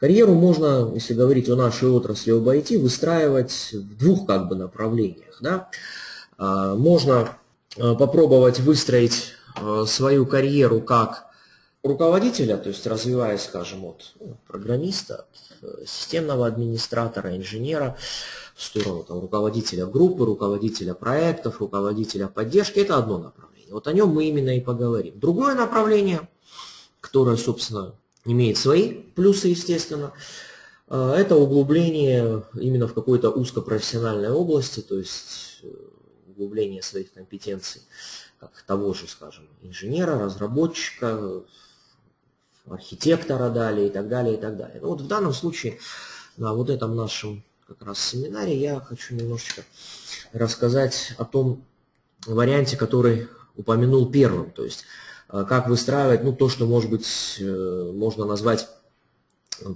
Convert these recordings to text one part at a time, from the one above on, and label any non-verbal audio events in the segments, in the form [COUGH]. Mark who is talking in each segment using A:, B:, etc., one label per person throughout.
A: Карьеру можно, если говорить о нашей отрасли об IT, выстраивать в двух как бы направлениях. Да? А, можно а, попробовать выстроить а, свою карьеру как руководителя, то есть развиваясь, скажем, от ну, программиста, от э, системного администратора, инженера, в сторону там, руководителя группы, руководителя проектов, руководителя поддержки, это одно направление. Вот о нем мы именно и поговорим. Другое направление, которое, собственно, имеет свои плюсы, естественно, э, это углубление именно в какой-то узкопрофессиональной области, то есть э, углубление своих компетенций, как того же, скажем, инженера, разработчика, архитектора далее и так далее, и так далее. Ну, вот в данном случае на вот этом нашем как раз семинаре я хочу немножечко рассказать о том варианте, который упомянул первым, то есть как выстраивать ну, то, что, может быть, э, можно назвать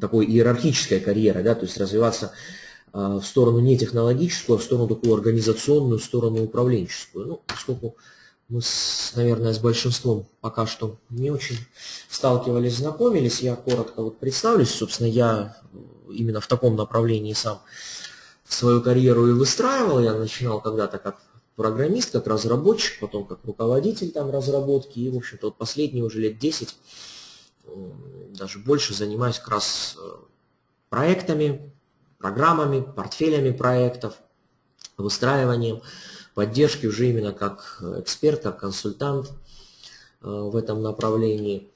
A: такой иерархической карьерой, да, то есть развиваться э, в сторону не технологическую, а в сторону такую организационную, в сторону управленческую. Ну, поскольку мы, с, наверное, с большинством пока что не очень сталкивались, знакомились, я коротко вот представлюсь. Собственно, я именно в таком направлении сам свою карьеру и выстраивал. Я начинал когда-то как программист, как разработчик, потом как руководитель там разработки. И, в общем-то, вот последние уже лет 10, даже больше занимаюсь как раз э, проектами, программами, портфелями проектов, выстраиванием, поддержки уже именно как эксперт, как консультант э, в этом направлении.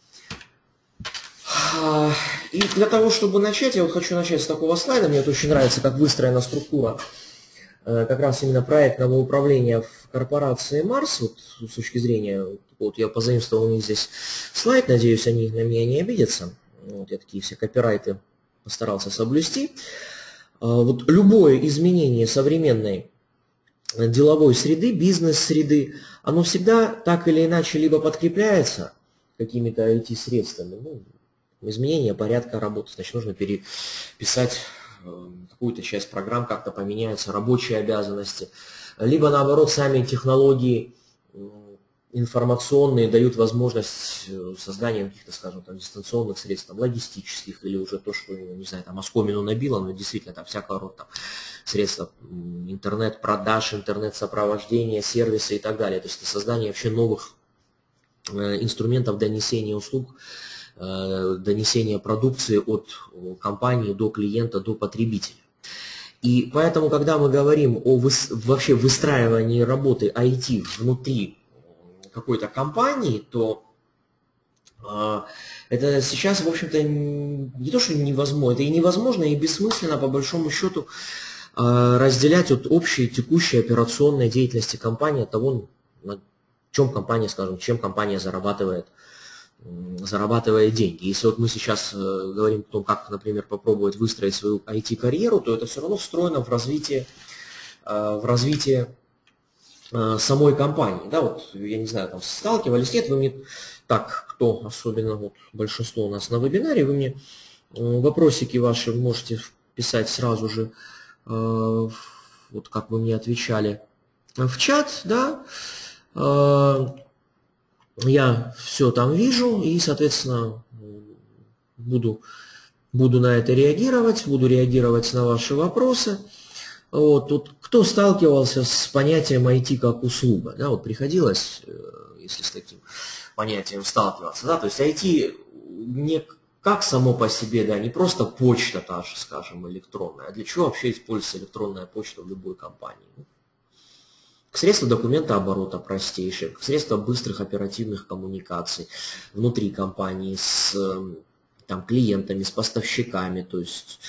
A: А, и для того, чтобы начать, я вот хочу начать с такого слайда. Мне это очень нравится, как выстроена структура как раз именно проектного управления в корпорации Марс. Вот с точки зрения, вот я позаимствовал у них здесь слайд, надеюсь, они на меня не обидятся. Вот я такие все копирайты постарался соблюсти. А, вот любое изменение современной деловой среды, бизнес-среды, оно всегда так или иначе либо подкрепляется какими-то IT-средствами, ну, изменение порядка работы, значит, нужно переписать э, какую-то часть программ, как-то поменяются рабочие обязанности, либо наоборот сами технологии информационные дают возможность э, создания каких-то, скажем, там, дистанционных средств, там, логистических, или уже то, что, не знаю, там, оскомину набило, но действительно там всякого рода там, средства интернет-продаж, интернет-сопровождения, сервисы и так далее. То есть это создание вообще новых э, инструментов донесения услуг, э, донесения продукции от компании до клиента, до потребителя. И поэтому, когда мы говорим о вообще выстраивании работы IT внутри какой-то компании, то э, это сейчас, в общем-то, не то, что невозможно, это и невозможно, и бессмысленно, по большому счету, э, разделять от общей текущей операционной деятельности компании, от того, на чем компания, скажем, чем компания зарабатывает, зарабатывает деньги. Если вот мы сейчас э, говорим о том, как, например, попробовать выстроить свою IT-карьеру, то это все равно встроено в развитие, в развитие Э, самой компании. Да, вот, я не знаю, там сталкивались, нет, вы мне, так, кто, особенно вот большинство у нас на вебинаре, вы мне э, вопросики ваши можете писать сразу же, э, вот как вы мне отвечали в чат, да, я все там вижу и, соответственно, буду, буду на это реагировать, буду реагировать на ваши вопросы. Вот, тут кто сталкивался с понятием IT как услуга? Да, вот приходилось, э, если с таким понятием сталкиваться, да, то есть IT не как само по себе, да, не просто почта та же, скажем, электронная, а для чего вообще используется электронная почта в любой компании? К средству документооборота простейшее, к средству быстрых оперативных коммуникаций внутри компании с там, клиентами, с поставщиками, то есть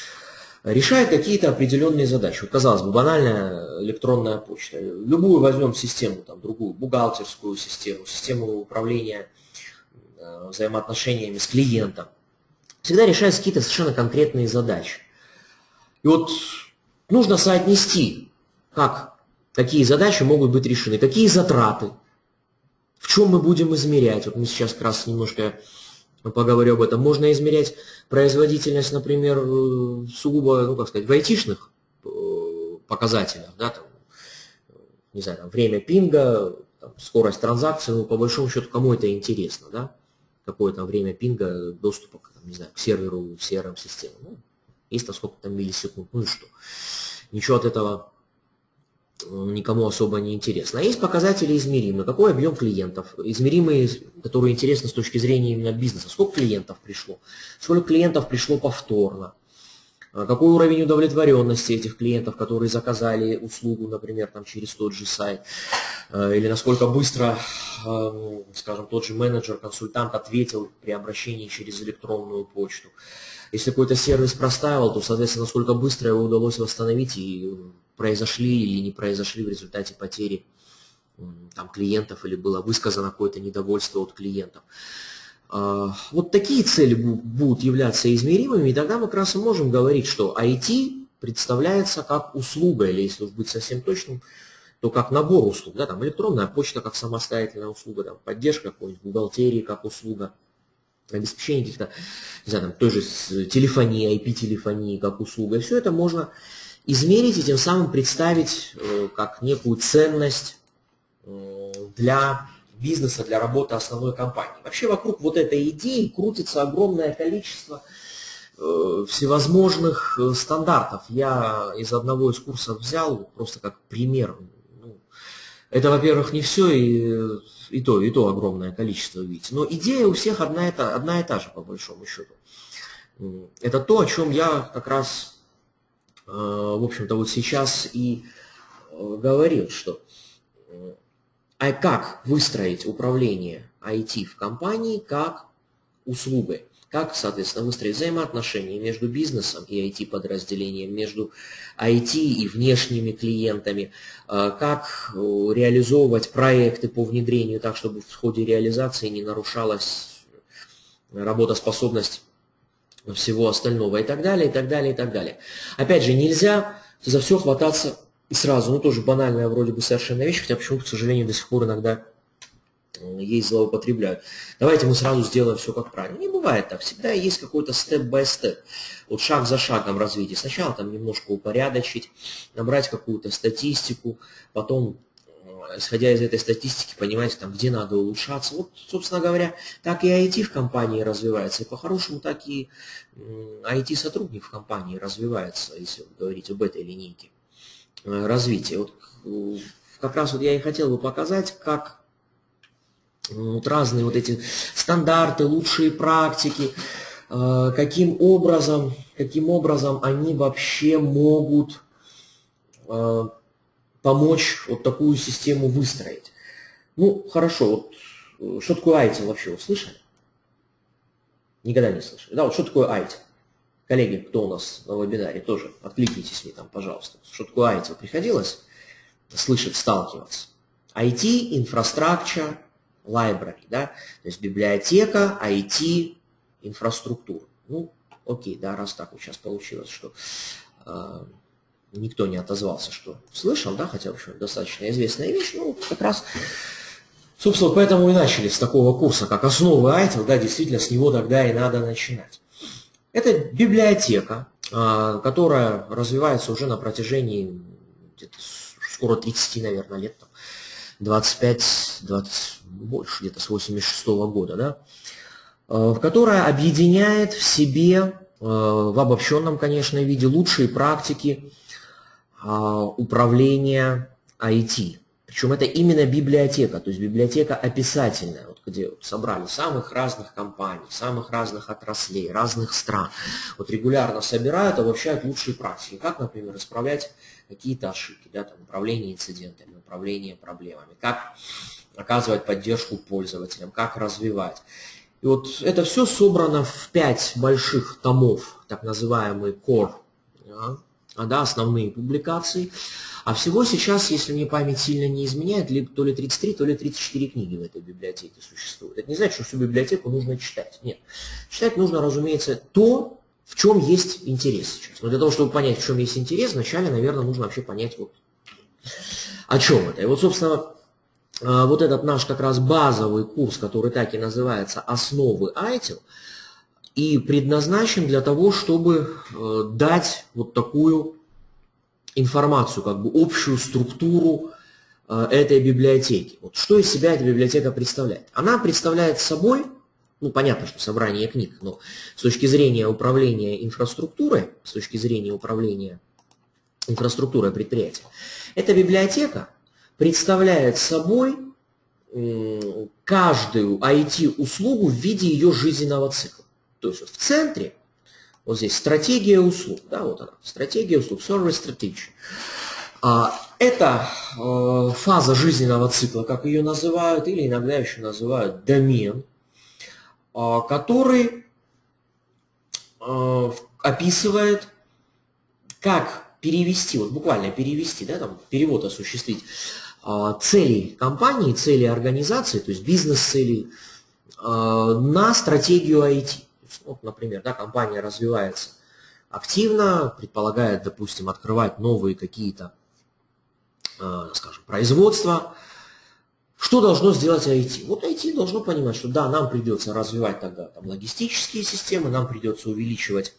A: решает какие-то определенные задачи. Вот, казалось бы, банальная электронная почта. Любую возьмем систему, там, другую, бухгалтерскую систему, систему управления э, взаимоотношениями с клиентом. Всегда решается какие-то совершенно конкретные задачи. И вот нужно соотнести, как, какие задачи могут быть решены, какие затраты, в чем мы будем измерять. Вот мы сейчас как раз немножко поговорю об этом. Можно измерять производительность, например, э, сугубо, ну как сказать, в айтишных э, показателях, да, там, не знаю, там, время пинга, там, скорость транзакции, ну, по большому счету, кому это интересно, да? какое-то время пинга доступа не знаю, к серверу в CRM-систему. Ну, есть там сколько там миллисекунд, ну и что. Ничего от этого никому особо не интересно. А есть показатели измеримые. Какой объем клиентов? Измеримые, которые интересны с точки зрения именно бизнеса. Сколько клиентов пришло? Сколько клиентов пришло повторно? А какой уровень удовлетворенности этих клиентов, которые заказали услугу, например, там, через тот же сайт? А, или насколько быстро, а, скажем, тот же менеджер, консультант ответил при обращении через электронную почту? Если какой-то сервис простаивал, то, соответственно, насколько быстро его удалось восстановить и произошли или не произошли в результате потери там, клиентов или было высказано какое-то недовольство от клиентов. А, вот такие цели будут являться измеримыми, и тогда мы как раз и можем говорить, что IT представляется как услуга, или если быть совсем точным, то как набор услуг, да, там электронная почта как самостоятельная услуга, там, поддержка какой-нибудь бухгалтерии как услуга, обеспечение каких-то, не знаю, там, той же телефонии, IP-телефонии как услуга. Все это можно измерить и тем самым представить э, как некую ценность э, для бизнеса, для работы основной компании. Вообще вокруг вот этой идеи крутится огромное количество э, всевозможных стандартов. Я из одного из курсов взял просто как пример. Ну, это, во-первых, не все, и, и то, и то огромное количество, видите. Но идея у всех одна и, та, одна и та же, по большому счету. Это то, о чем я как раз в общем-то, вот сейчас и э, говорил, что э, а как выстроить управление IT в компании как услугой, как, соответственно, выстроить взаимоотношения между бизнесом и IT-подразделением, между IT и внешними клиентами, как реализовывать проекты по внедрению так, чтобы в ходе реализации не нарушалась работоспособность всего остального и так далее, и так далее, и так далее. Опять же, нельзя за все хвататься и сразу, ну тоже банальная вроде бы совершенно вещь, хотя почему-то, к сожалению, до сих пор иногда ей злоупотребляют. Давайте мы сразу сделаем все как правильно. Не бывает так. Всегда есть какой-то степ-бай-степ. Вот шаг за шагом развития. Сначала там немножко упорядочить, набрать какую-то статистику, потом исходя из этой статистики, понимаете, там, где надо улучшаться. Вот, собственно говоря, так и IT в компании развивается, и по-хорошему так и IT-сотрудник в компании развивается, если говорить об этой линейке э, развития. Вот, как раз вот я и хотел бы показать, как вот разные вот эти стандарты, лучшие практики, э, каким образом, каким образом они вообще могут э, помочь вот такую систему выстроить. Ну, хорошо, вот э, что такое ITIL вообще, вы слышали? Никогда не слышали. Да, вот что такое ITIL? Коллеги, кто у нас на вебинаре, тоже откликнитесь мне там, пожалуйста. Что такое ITIL? Приходилось слышать, сталкиваться? IT, Infrastructure, Library, да, то есть библиотека, IT, инфраструктура. Ну, окей, да, раз так вот сейчас получилось, что э, никто не отозвался, что слышал, да, хотя, в общем, достаточно известная вещь, ну, как раз, собственно, поэтому и начали с такого курса, как основы ITIL, да, действительно, с него тогда и надо начинать. Это библиотека, а, которая развивается уже на протяжении скоро 30, наверное, лет, 25, 20, больше, где-то с 86 -го года, да, а, в которая объединяет в себе а, в обобщенном, конечно, виде лучшие практики а, управления IT. Причем это именно библиотека, то есть библиотека описательная, вот где собрали самых разных компаний, самых разных отраслей, разных стран. Вот регулярно собирают, обобщают лучшие практики. Как, например, исправлять какие-то ошибки, да, там, управление инцидентами, управление проблемами, как оказывать поддержку пользователям, как развивать. И вот это все собрано в пять больших томов, так называемый core, да, а, да, основные публикации. А всего сейчас, если мне память сильно не изменяет, то ли 33, то ли 34 книги в этой библиотеке существует. Это не значит, что всю библиотеку нужно читать. Нет. Читать нужно, разумеется, то, в чем есть интерес сейчас. Но для того, чтобы понять, в чем есть интерес, вначале, наверное, нужно вообще понять, вот, о чем это. И вот, собственно, а, вот этот наш как раз базовый курс, который так и называется «Основы ITIL», и предназначен для того, чтобы э, дать вот такую информацию, как бы общую структуру э, этой библиотеки. Вот что из себя эта библиотека представляет? Она представляет собой Ну, понятно, что собрание книг, но с точки зрения управления инфраструктурой, с точки зрения управления инфраструктурой предприятия, эта библиотека представляет собой каждую IT-услугу в виде ее жизненного цикла. То есть вот в центре, вот здесь стратегия услуг, да, вот она, стратегия услуг, service strategy. А, это э, фаза жизненного цикла, как ее называют, или иногда еще называют домен, э, который э, описывает, как перевести, вот буквально перевести, да, там перевод осуществить цели компании, цели организации, то есть бизнес-цели на стратегию IT. Вот, например, да, компания развивается активно, предполагает, допустим, открывать новые какие-то Э, скажем, производства. Что должно сделать IT? Вот IT должно понимать, что да, нам придется развивать тогда там, логистические системы, нам придется увеличивать,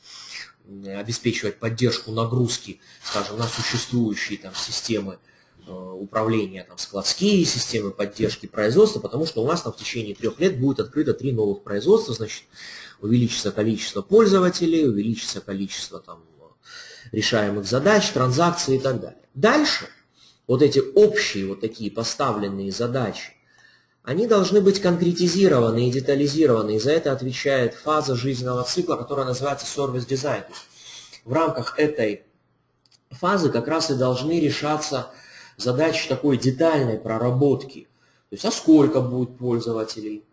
A: обеспечивать поддержку нагрузки, скажем, на существующие там, системы э, управления, там, складские системы поддержки производства, потому что у нас там в течение трех лет будет открыто три новых производства, значит, увеличится количество пользователей, увеличится количество там, решаемых задач, транзакций и так далее. Дальше – вот эти общие вот такие поставленные задачи, они должны быть конкретизированы и детализированы, и за это отвечает фаза жизненного цикла, которая называется service design. В рамках этой фазы как раз и должны решаться задачи такой детальной проработки. То есть, а сколько будет пользователей?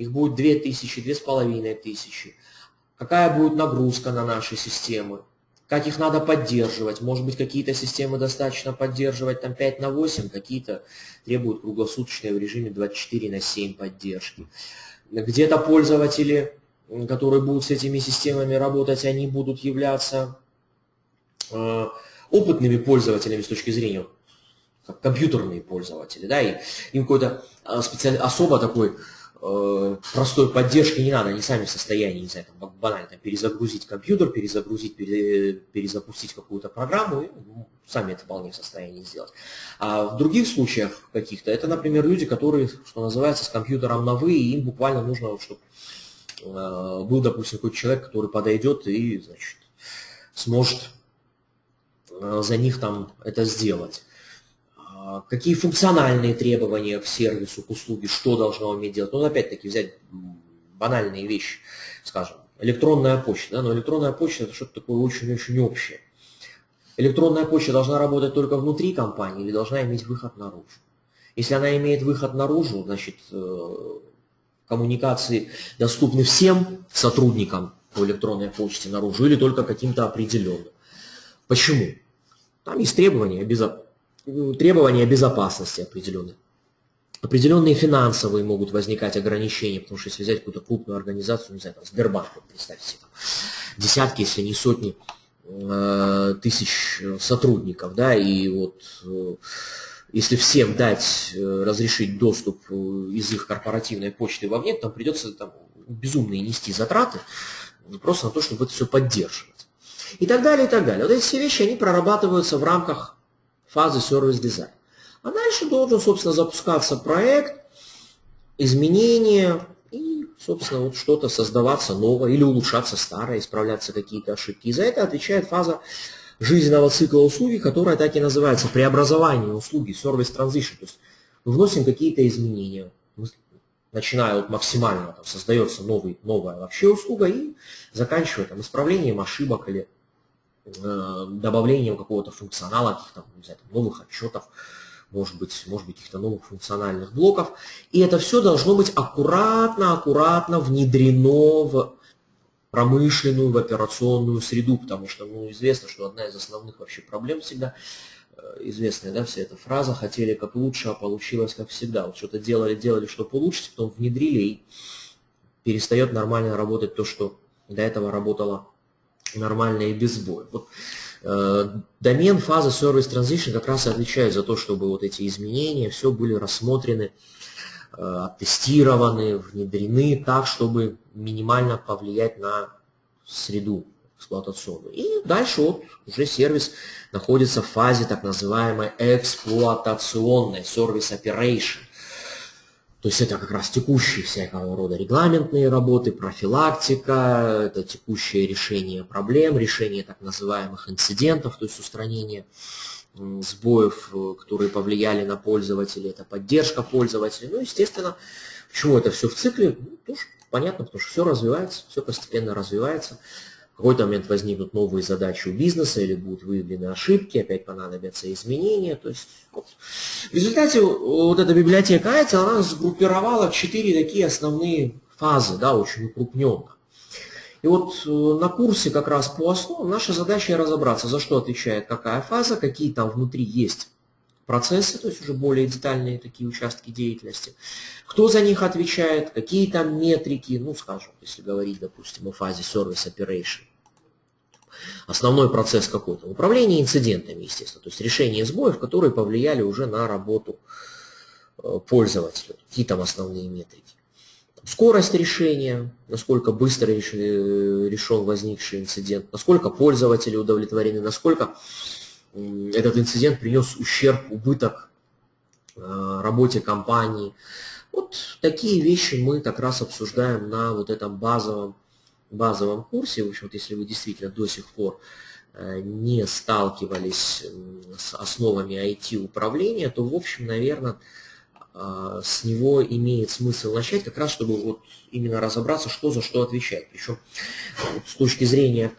A: Их будет 2000, 2500. Какая будет нагрузка на наши системы? как их надо поддерживать. Может быть, какие-то системы достаточно поддерживать там 5 на 8, какие-то требуют круглосуточной в режиме 24 на 7 поддержки. Где-то пользователи, которые будут с этими системами работать, они будут являться э, опытными пользователями с точки зрения как компьютерные пользователи, да, и им какой-то э, специально особо такой Э, простой поддержки не надо, они сами в состоянии, не знаю, там, банально там, перезагрузить компьютер, перезагрузить, пере, перезапустить какую-то программу, и, ну, сами это вполне в состоянии сделать. А в других случаях каких-то, это, например, люди, которые, что называется, с компьютером на «вы», и им буквально нужно, чтобы э, был, допустим, какой-то человек, который подойдет и, значит, сможет э, за них там это сделать. А, какие функциональные требования к сервису, к услуге, что должно уметь делать. Ну, опять-таки, взять банальные вещи, скажем, электронная почта. Да? Но электронная почта – это что-то такое очень-очень общее. Электронная почта должна работать только внутри компании или должна иметь выход наружу? Если она имеет выход наружу, значит, э, коммуникации доступны всем сотрудникам по электронной почте наружу или только каким-то определенным. Почему? Там есть требования безопасности требования безопасности определенные. Определенные финансовые могут возникать ограничения, потому что если взять какую-то крупную организацию, не знаю, там, Сбербанк, представьте себе, десятки, если не сотни э, тысяч сотрудников, да, и вот э, если всем дать, э, разрешить доступ из их корпоративной почты вовне, там придется там, безумные нести затраты просто на то, чтобы это все поддерживать. И так далее, и так далее. Вот эти все вещи, они прорабатываются в рамках фазы сервис-дизайн. А дальше должен, собственно, запускаться проект, изменения и, собственно, вот что-то создаваться новое или улучшаться старое, исправляться какие-то ошибки. И за это отвечает фаза жизненного цикла услуги, которая так и называется преобразование услуги, service transition. То есть мы вносим какие-то изменения, начиная от максимального, там, создается новый, новая вообще услуга и заканчивая там, исправлением ошибок или добавлением какого-то функционала, каких-то новых отчетов, может быть, может быть, каких-то новых функциональных блоков. И это все должно быть аккуратно-аккуратно внедрено в промышленную, в операционную среду, потому что, ну, известно, что одна из основных вообще проблем всегда, э, известная, да, вся эта фраза, хотели как лучше, а получилось как всегда. Вот что-то делали, делали, что получится, потом внедрили, и перестает нормально работать то, что до этого работало нормально и без боя. Вот, э, домен фазы Service Transition как раз и отвечает за то, чтобы вот эти изменения все были рассмотрены, э, оттестированы, внедрены так, чтобы минимально повлиять на среду эксплуатационную. И дальше вот уже сервис находится в фазе так называемой эксплуатационной, Service Operation. То есть это как раз текущие всякого рода регламентные работы, профилактика, это текущее решение проблем, решение так называемых инцидентов, то есть устранение сбоев, э, которые повлияли на пользователя, это поддержка пользователя. Ну, естественно, почему это все в цикле? Ну, тоже понятно, потому что все развивается, все постепенно развивается какой-то момент возникнут новые задачи у бизнеса или будут выявлены ошибки, опять понадобятся изменения. То есть, вот. В результате вот эта библиотека ITIL, она сгруппировала четыре такие основные фазы, да, очень укрупненно. И вот э, на курсе как раз по основам наша задача разобраться, за что отвечает какая фаза, какие там внутри есть процессы, то есть уже более детальные такие участки деятельности. Кто за них отвечает, какие там метрики, ну, скажем, если говорить, допустим, о фазе Service Operation. Основной процесс какой-то. Управление инцидентами, естественно, то есть решение сбоев, которые повлияли уже на работу э, пользователя. Какие там основные метрики. Скорость решения, насколько быстро решен возникший инцидент, насколько пользователи удовлетворены, насколько этот инцидент принес ущерб, убыток э, работе компании. Вот такие вещи мы как раз обсуждаем на вот этом базовом, базовом курсе. В общем, если вы действительно до сих пор э, не сталкивались с основами IT-управления, то, в общем, наверное, а, с него имеет смысл начать, как раз чтобы вот именно разобраться, что за что отвечает. Причем вот с точки зрения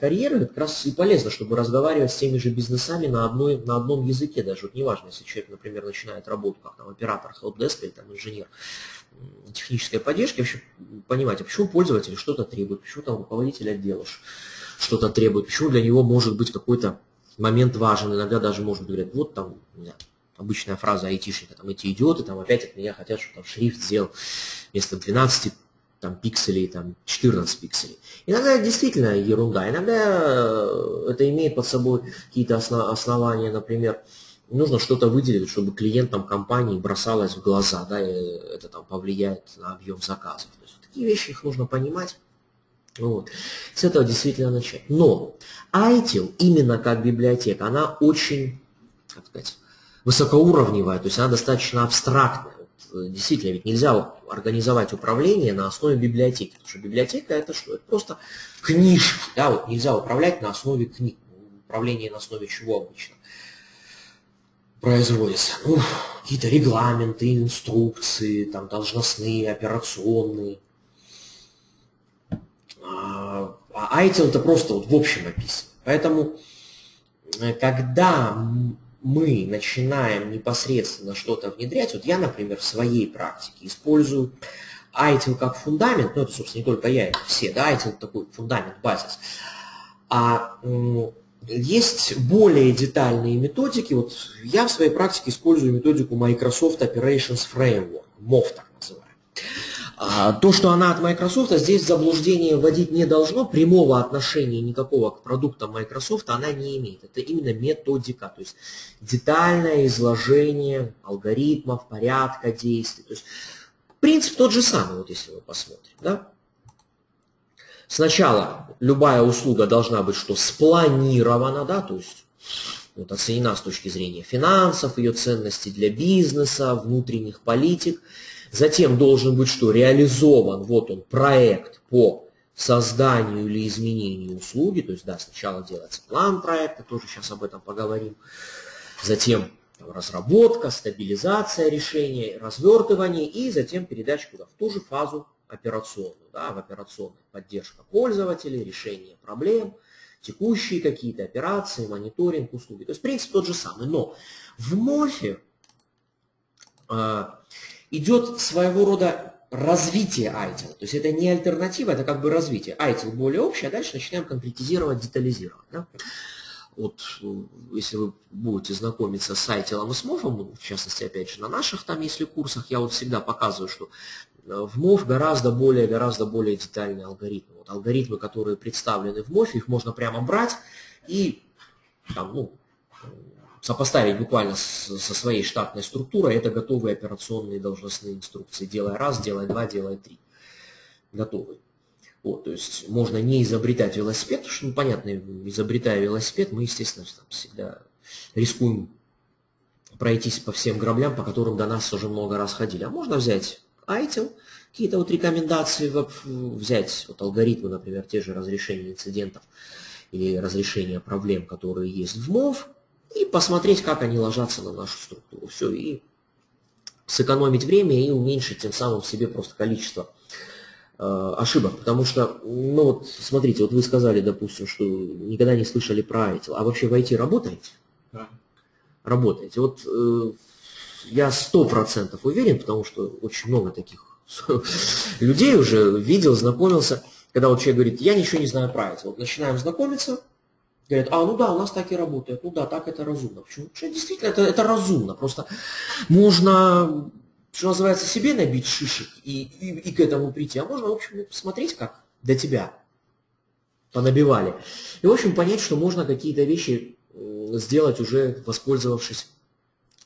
A: карьеры как раз и полезно, чтобы разговаривать с теми же бизнесами на, одной, на одном языке, даже вот неважно, если человек, например, начинает работу как там оператор helpdesk или там инженер технической поддержки, вообще понимать, а почему пользователь что-то требует, почему там руководитель отдела что-то требует, почему для него может быть какой-то момент важен, иногда даже может говорить, вот там, обычная фраза айтишника, там эти идиоты там опять от меня хотят, чтобы там шрифт сделал вместо 12 там, пикселей, там, 14 пикселей. Иногда это действительно ерунда, иногда э, это имеет под собой какие-то основ основания, например, нужно что-то выделить, чтобы клиентам компании бросалось в глаза, да, и это там повлияет на объем заказов. То есть, такие вещи их нужно понимать. Вот. С этого действительно начать. Но ITIL, именно как библиотека, она очень, как сказать, высокоуровневая, то есть она достаточно абстрактная. Э, действительно, ведь нельзя организовать управление на основе библиотеки, потому что библиотека это что? Это просто книжки, да, вот нельзя управлять на основе книг. Управление на основе чего обычно производится? Ну, какие-то регламенты, инструкции, там должностные, операционные. А, а ITIL это просто вот в общем описано. Поэтому, э, когда мы начинаем непосредственно что-то внедрять, вот я, например, в своей практике использую ITIL как фундамент, ну это, собственно, не только я, это все, да, ITIL такой фундамент, базис. А есть более детальные методики, вот я в своей практике использую методику Microsoft Operations Framework, MOF так называемый. А, то, что она от Microsoft, здесь заблуждение вводить не должно, прямого отношения никакого к продуктам Microsoft она не имеет. Это именно методика, то есть детальное изложение алгоритмов, порядка действий. То есть принцип тот же самый, вот если вы посмотрите. Да? Сначала любая услуга должна быть что спланирована, да, то есть вот, оценена с точки зрения финансов, ее ценности для бизнеса, внутренних политик – Затем должен быть что? Реализован, вот он, проект по созданию или изменению услуги. То есть, да, сначала делается план проекта, тоже сейчас об этом поговорим. Затем там, разработка, стабилизация решения, развертывание и затем передача куда? В ту же фазу операционную. Да, в операционной поддержка пользователей, решение проблем, текущие какие-то операции, мониторинг, услуги. То есть принцип тот же самый. Но в МОФе а, идет своего рода развитие ITIL. То есть это не альтернатива, это как бы развитие. ITIL более общее, а дальше начинаем конкретизировать, детализировать. Да? Вот, если вы будете знакомиться с ITIL и с MOF, в частности, опять же, на наших там, если курсах, я вот всегда показываю, что э, в MOF гораздо более, гораздо более детальные алгоритмы. Вот алгоритмы, которые представлены в MOF, их можно прямо брать и там, ну, сопоставить буквально с, со своей штатной структурой, это готовые операционные должностные инструкции. Делай раз, делай два, делай три. Готовые. Вот, то есть можно не изобретать велосипед, потому что, ну, понятно, изобретая велосипед, мы, естественно, там всегда рискуем пройтись по всем граблям, по которым до нас уже много раз ходили. А можно взять ITIL, какие-то вот рекомендации взять, вот алгоритмы, например, те же разрешения инцидентов или разрешения проблем, которые есть в МОВ, и посмотреть, как они ложатся на нашу структуру. Все, и сэкономить время и уменьшить тем самым себе просто количество э, ошибок. Потому что, ну вот, смотрите, вот вы сказали, допустим, что никогда не слышали про ITIL, а вообще в IT работаете? Да. Работаете. Вот э, я сто процентов уверен, потому что очень много таких [LAUGHS] людей уже видел, знакомился, когда вот человек говорит, я ничего не знаю это. Вот начинаем знакомиться, говорят, а, ну да, у нас так и работает, ну да, так это разумно. Почему? Что действительно это, это разумно, просто можно, что называется, себе набить шишек и, и, и к этому прийти, а можно, в общем, посмотреть, как до тебя понабивали. И, в общем, понять, что можно какие-то вещи сделать уже воспользовавшись, э,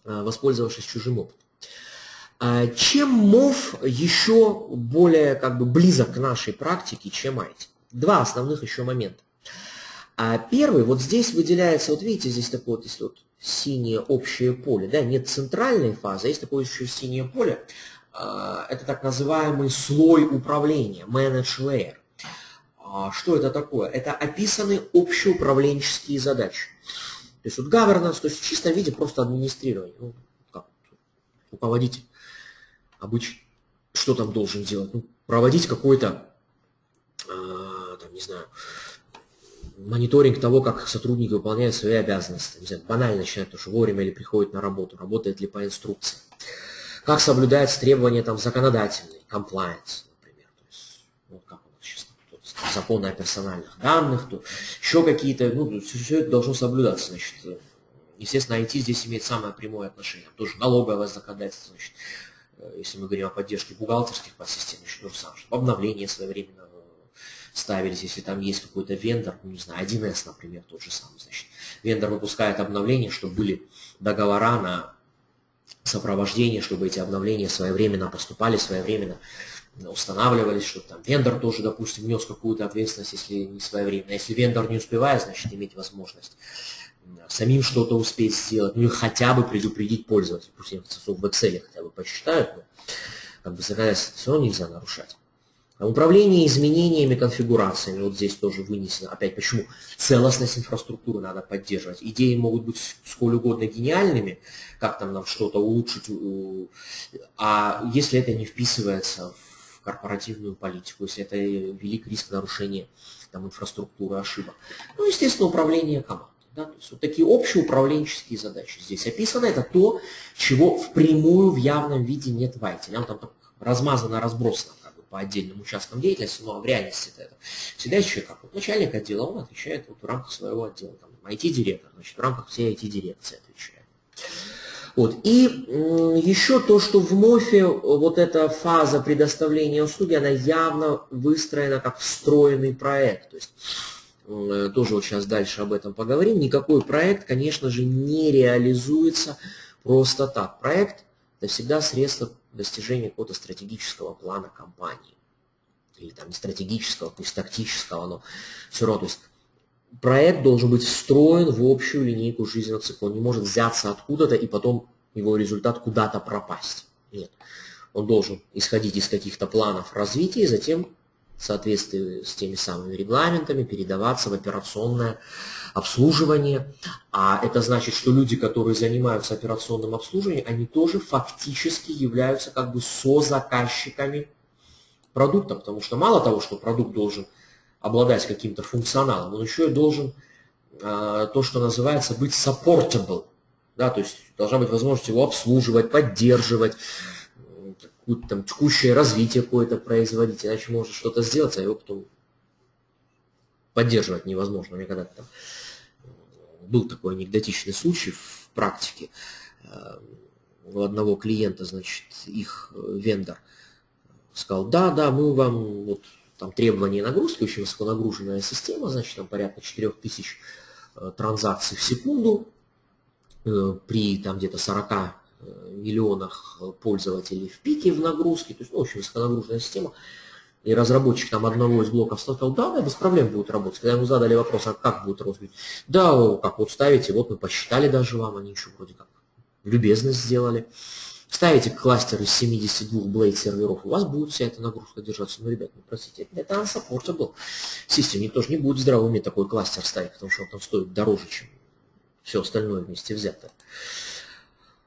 A: воспользовавшись чужим опытом. А чем МОВ еще более как бы близок к нашей практике, чем IT? Два основных еще момента. А первый, вот здесь выделяется, вот видите, здесь такое вот, вот синее общее поле, да, нет центральной фазы, а есть такое еще синее поле, это так называемый слой управления, manage layer. Что это такое? Это описаны общеуправленческие задачи. Вот governance, то есть в чистом виде просто администрирование. Ну, как, руководитель обычно что там должен делать? Ну, проводить какой-то, э, там, не знаю, мониторинг того, как сотрудники выполняют свои обязанности. Не знаю, банально начинает, то, что вовремя ли приходит на работу, работает ли по инструкции. Как соблюдается требования там, законодательные, compliance, например. То есть, ну, как у нас сейчас то законы о персональных данных, то еще какие-то, ну, все, все это должно соблюдаться. Значит, естественно, IT здесь имеет самое прямое отношение. Тоже налоговое законодательство, значит, Э, если мы говорим о поддержке бухгалтерских подсистем, еще то же самое, чтобы обновления своевременно э, ставились, если там есть какой-то вендор, ну, не знаю, 1С, например, тот же самый, значит, вендор выпускает обновления, чтобы были договора на сопровождение, чтобы эти обновления своевременно поступали, своевременно устанавливались, чтобы там вендор тоже, допустим, нес какую-то ответственность, если не своевременно. Если вендор не успевает, значит, иметь возможность самим что-то успеть сделать, ну и хотя бы предупредить пользователя. Пусть они в Excel хотя бы посчитают, но как бы законодательство все нельзя нарушать. А управление изменениями, конфигурациями, вот здесь тоже вынесено. Опять почему? Целостность инфраструктуры надо поддерживать. Идеи могут быть сколь угодно гениальными, как там нам что-то улучшить, а если это не вписывается корпоративную политику, если это велик риск нарушения там, инфраструктуры, ошибок. Ну, естественно, управление командой. Да? То есть вот такие общеуправленческие задачи здесь описаны. Это то, чего впрямую в явном виде нет в IT. Оно там размазано, разбросано как бы, по отдельным участкам деятельности, но в реальности это всегда еще как вот начальник отдела, он отвечает вот в рамках своего отдела. Там, IT-директор, значит, в рамках всей IT-дирекции отвечает. Вот. И еще то, что в МОФе вот эта фаза предоставления услуги, она явно выстроена как встроенный проект. То есть Э, тоже вот сейчас дальше об этом поговорим, никакой проект, конечно же, не реализуется просто так. Проект – это всегда средство достижения какого-то стратегического плана компании. Или там не стратегического, пусть тактического, но все равно. То есть проект должен быть встроен в общую линейку жизненного цикла. Он не может взяться откуда-то и потом его результат куда-то пропасть. Нет. Он должен исходить из каких-то планов развития и затем в соответствии с теми самыми регламентами передаваться в операционное обслуживание. А это значит, что люди, которые занимаются операционным обслуживанием, они тоже фактически являются как бы созаказчиками продукта, потому что мало того, что продукт должен обладать каким-то функционалом, он еще и должен а, то, что называется, быть supportable. Да, то есть должна быть возможность его обслуживать, поддерживать, какое-то там текущее развитие какое-то производить, иначе можно что-то сделать, а его потом поддерживать невозможно. У меня когда-то там был такой анекдотичный случай в практике. Э, у одного клиента, значит, их вендор сказал, да, да, мы вам вот там требования нагрузки, очень высоконагруженная система, значит, там порядка 4000 транзакций в секунду при там где-то 40 миллионах пользователей в пике в нагрузке, то есть ну, очень высоконагруженная система. И разработчик там одного из блоков сказал, да, да, без проблем будет работать. Когда ему задали вопрос, а как будет работать? Да, как вот ставите, вот мы посчитали даже вам, они еще вроде как любезность сделали. Ставите кластер из 72 блейд серверов, у вас будет вся эта нагрузка держаться. Ну, ребят, ну, простите, это unsupportable систем. Никто же не будет здраво уметь такой кластер ставить, потому что он там стоит дороже, чем все остальное вместе взято.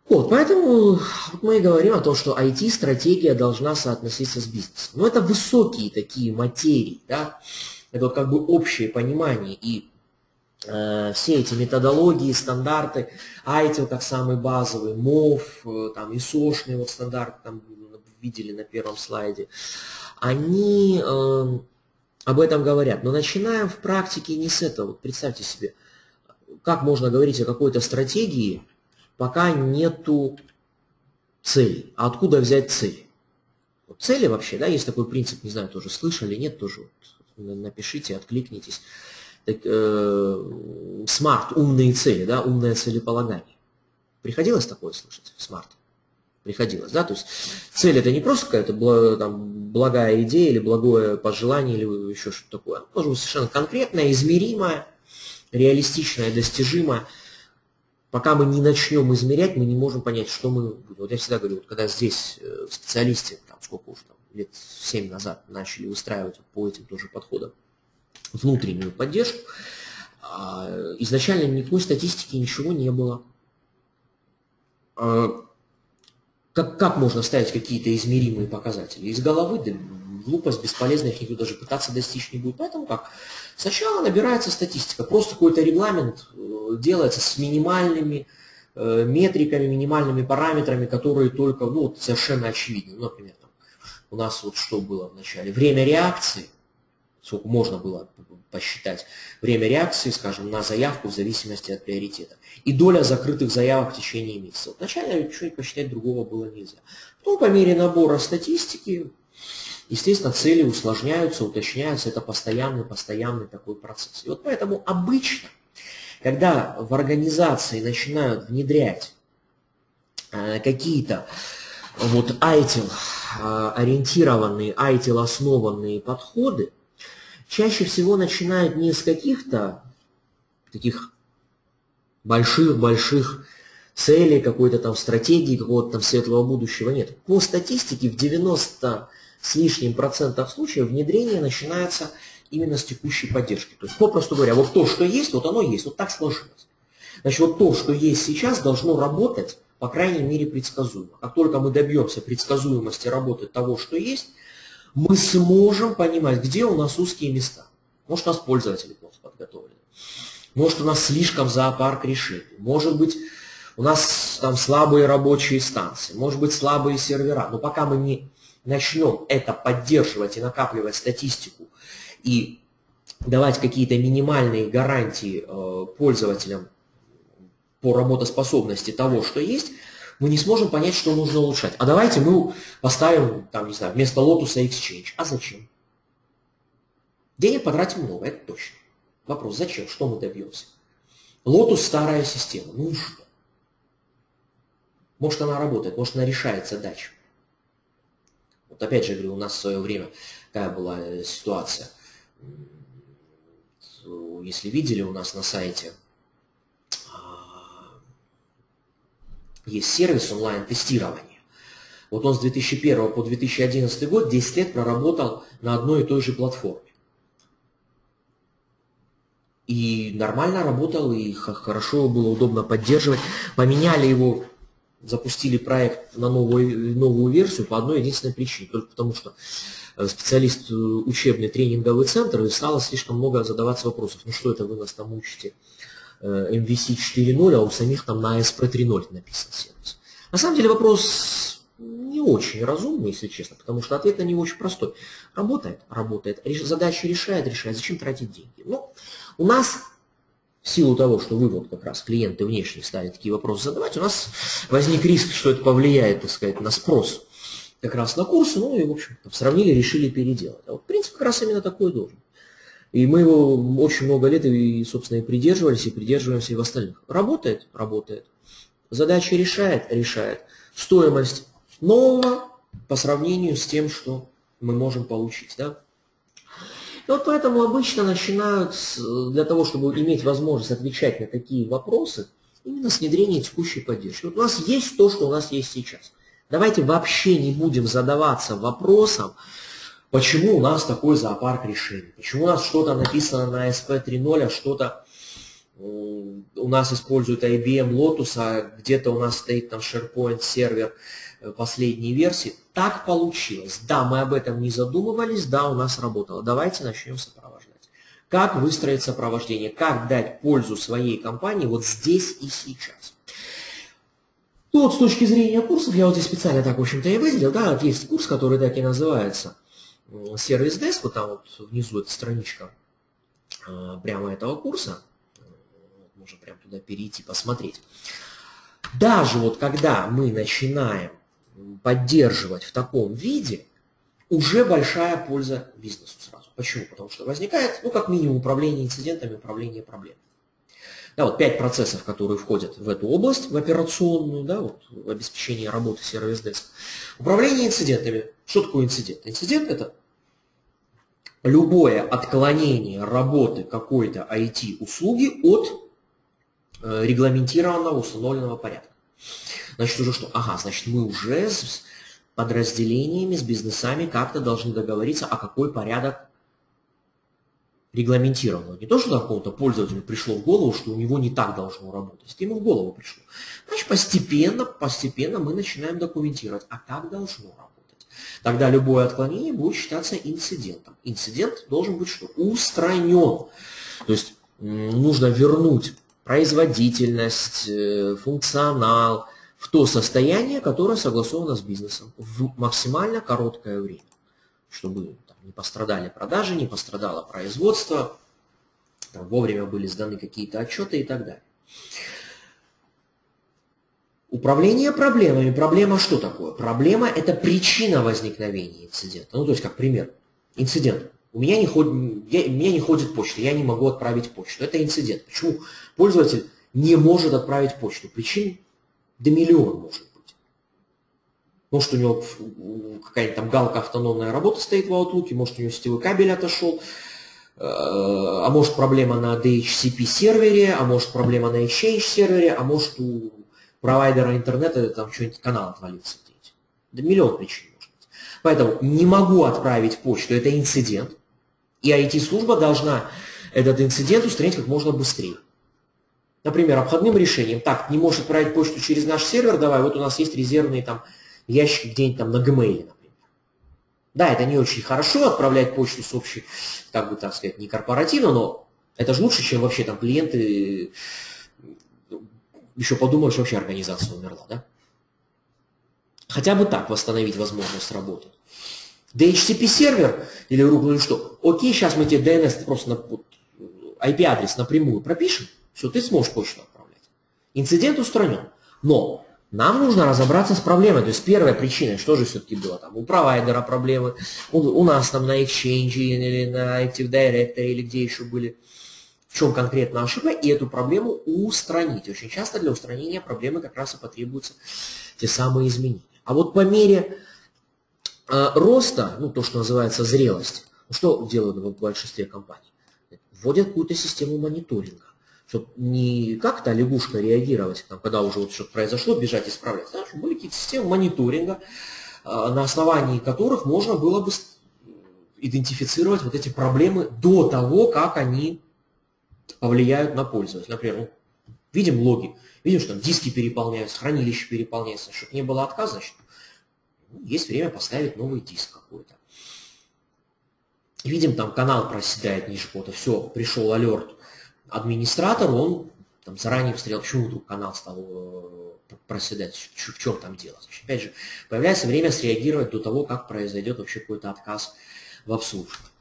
A: Вот, поэтому мы и говорим о том, что IT-стратегия должна соотноситься с бизнесом. Но это высокие такие материи, да, это как бы общее понимание и все эти методологии, стандарты, ITIL как самый базовый, MOV, э, там, ISOшный вот стандарт, там видели на первом слайде, они э, об этом говорят. Но начинаем в практике не с этого. Представьте себе, как можно говорить о какой-то стратегии, пока нету цели. А откуда взять? Вот цели вообще, да, есть такой принцип, не знаю, тоже слышали, нет, тоже вот, напишите, откликнитесь так, э, SMART, умные цели, да, умное целеполагание. Приходилось такое слышать в SMART? Приходилось, да, то есть цель это не просто какая-то там, благая идея или благое пожелание или еще что-то такое. Оно должно быть совершенно конкретное, измеримое, реалистичное, достижимое. Пока мы не начнем измерять, мы не можем понять, что мы будем. Вот я всегда говорю, вот когда здесь э, специалисты, там, сколько уж там, лет 7 назад начали выстраивать по этим тоже подходам, внутреннюю поддержку, а, изначально никакой статистики ничего не было. А, как, как можно ставить какие-то измеримые показатели? Из головы, да, глупость, бесполезно, их никто даже пытаться достичь не будет. Поэтому как? Сначала набирается статистика, просто какой-то регламент э, делается с минимальными э, метриками, минимальными параметрами, которые только, ну, совершенно очевидны. Например, там, у нас вот что было в начале? Время реакции, сколько можно было посчитать время реакции, скажем, на заявку в зависимости от приоритета. И доля закрытых заявок в течение месяца. Вот вначале чуть посчитать другого было нельзя. Потом по мере набора статистики, естественно, цели усложняются, уточняются. Это постоянный, постоянный такой процесс. И вот поэтому обычно, когда в организации начинают внедрять э, какие-то вот ITIL э, ориентированные, ITIL основанные подходы, чаще всего начинают не с каких-то таких больших-больших целей, какой-то там стратегии, какого-то там светлого будущего нет. По статистике в 90 с лишним процентов случаев внедрение начинается именно с текущей поддержки. То есть, попросту говоря, вот то, что есть, вот оно есть, вот так сложилось. Значит, вот то, что есть сейчас, должно работать, по крайней мере, предсказуемо. Как только мы добьемся предсказуемости работы того, что есть, мы сможем понимать, где у нас узкие места. Может, у нас пользователи плохо подготовлены. Может, у нас слишком зоопарк решений. Может быть, у нас там слабые рабочие станции. Может быть, слабые сервера. Но пока мы не начнем это поддерживать и накапливать статистику и давать какие-то минимальные гарантии э, пользователям по работоспособности того, что есть, мы не сможем понять, что нужно улучшать. А давайте мы поставим, там, не знаю, вместо Lotus а Exchange. А зачем? Денег потратим много, это точно. Вопрос, зачем? Что мы добьемся? Lotus старая система. Ну и что? Может она работает, может она решает задачу. Вот опять же говорю, у нас в свое время какая была э, ситуация. Если видели у нас на сайте есть сервис онлайн-тестирования. Вот он с 2001 по 2011 год 10 лет проработал на одной и той же платформе. И нормально работал, и хорошо было удобно поддерживать. Поменяли его, запустили проект на новую, новую версию по одной единственной причине. Только потому что э, специалист э, учебный тренинговый центр, и стало слишком много задаваться вопросов. Ну что это вы нас там учите? MVC 4.0, а у самих там на ASP 3.0 написан сервис. На самом деле вопрос не очень разумный, если честно, потому что ответ на него очень простой. Работает? Работает. Задачи решает? Решает. Зачем тратить деньги? Ну, у нас в силу того, что вы вот как раз клиенты внешние стали такие вопросы задавать, у нас возник риск, что это повлияет, так сказать, на спрос как раз на курсы, ну и, в общем, сравнили, решили переделать. А вот принцип как раз именно такой должен. И мы его очень много лет и, собственно, и придерживались, и придерживаемся и в остальных. Работает? Работает. Задачи решает? Решает. Стоимость нового по сравнению с тем, что мы можем получить. Да? И вот поэтому обычно начинают, для того, чтобы иметь возможность отвечать на такие вопросы, Именно с внедрением текущей поддержки. Вот у нас есть то, что у нас есть сейчас. Давайте вообще не будем задаваться вопросом, почему у нас такой зоопарк решений, почему у нас что-то написано на SP3.0, а что-то у нас используют IBM Lotus, а где-то у нас стоит там SharePoint сервер э, последней версии. Так получилось. Да, мы об этом не задумывались, да, у нас работало. Давайте начнем сопровождать. Как выстроить сопровождение, как дать пользу своей компании вот здесь и сейчас. Ну вот с точки зрения курсов, я вот здесь специально так, в общем-то, и выделил, да, вот есть курс, который так и называется, сервис деск, вот там вот внизу эта страничка а, прямо этого курса, можно прям туда перейти, посмотреть. Даже вот когда мы начинаем поддерживать в таком виде, уже большая польза бизнесу сразу. Почему? Потому что возникает, ну, как минимум, управление инцидентами, управление проблемами. Да, вот пять процессов, которые входят в эту область, в операционную, да, вот, в обеспечение работы сервис-деска. Управление инцидентами. Что такое инцидент? Инцидент – это любое отклонение работы какой-то IT-услуги от Э, регламентированного, установленного порядка. Значит, уже что? Ага, значит, мы уже с подразделениями, с бизнесами как-то должны договориться, а какой порядок регламентированного. Не то, что какому-то пользователю пришло в голову, что у него не так должно работать. Это ему в голову пришло. Значит, постепенно, постепенно мы начинаем документировать, а как должно работать. Тогда любое отклонение будет считаться инцидентом. Инцидент должен быть что? Устранен. То есть нужно вернуть производительность, э, функционал в то состояние, которое согласовано с бизнесом в максимально короткое время, чтобы там, не пострадали продажи, не пострадало производство, там, вовремя были сданы какие-то отчеты и так далее. Управление проблемами. Проблема что такое? Проблема – это причина возникновения инцидента. Ну, то есть, как пример. Инцидент. У меня не, ход... я... меня не ходит почта, я не могу отправить почту. Это инцидент. Почему пользователь не может отправить почту? Причин до миллиона может быть. Может, у него какая-нибудь там галка автономная работа стоит в Outlook, может, у него сетевой кабель отошел, э, а может, проблема на DHCP сервере, а может, проблема на Exchange сервере, а может, у провайдера интернета там что-нибудь канал отвалился. Да миллион причин может быть. Поэтому не могу отправить почту, это инцидент. И IT-служба должна этот инцидент устранить как можно быстрее. Например, обходным решением. Так, не можешь отправить почту через наш сервер, давай, вот у нас есть резервные там ящики где-нибудь там на Gmail, например. Да, это не очень хорошо отправлять почту с общей, как бы так сказать, не корпоративно, но это же лучше, чем вообще там клиенты еще подумают, что вообще организация умерла, да? Хотя бы так восстановить возможность работы. DHCP сервер или руку или что, окей, сейчас мы тебе DNS просто на IP-адрес напрямую пропишем, все, ты сможешь почту отправлять. Инцидент устранен. Но нам нужно разобраться с проблемой. То есть первая причина, что же все-таки было там? У провайдера проблемы, у, у нас там на Exchange или на Active Directory или где еще были. Чем конкретно ошибка, и эту проблему устранить. Очень часто для устранения проблемы как раз и потребуются те самые изменения. А вот по мере а, роста, ну то, что называется зрелость, ну, что делают в большинстве компаний? Вводят какую-то систему мониторинга, чтобы не как-то лягушка реагировать, там, когда уже вот что-то произошло, бежать исправлять, да, чтобы были какие-то системы мониторинга, а, на основании которых можно было бы идентифицировать вот эти проблемы до того, как они повлияют на пользователя. Например, ну, видим логи, видим, что там диски переполняются, хранилище переполняется, чтобы не было отказа, значит, есть время поставить новый диск какой-то. Видим, там канал проседает ниже какого-то, все, пришел алерт администратор, он там заранее посмотрел, почему вдруг канал стал э, проседать, в чем там дело. Значит, опять же, появляется время среагировать до того, как произойдет вообще какой-то отказ в обслуживании.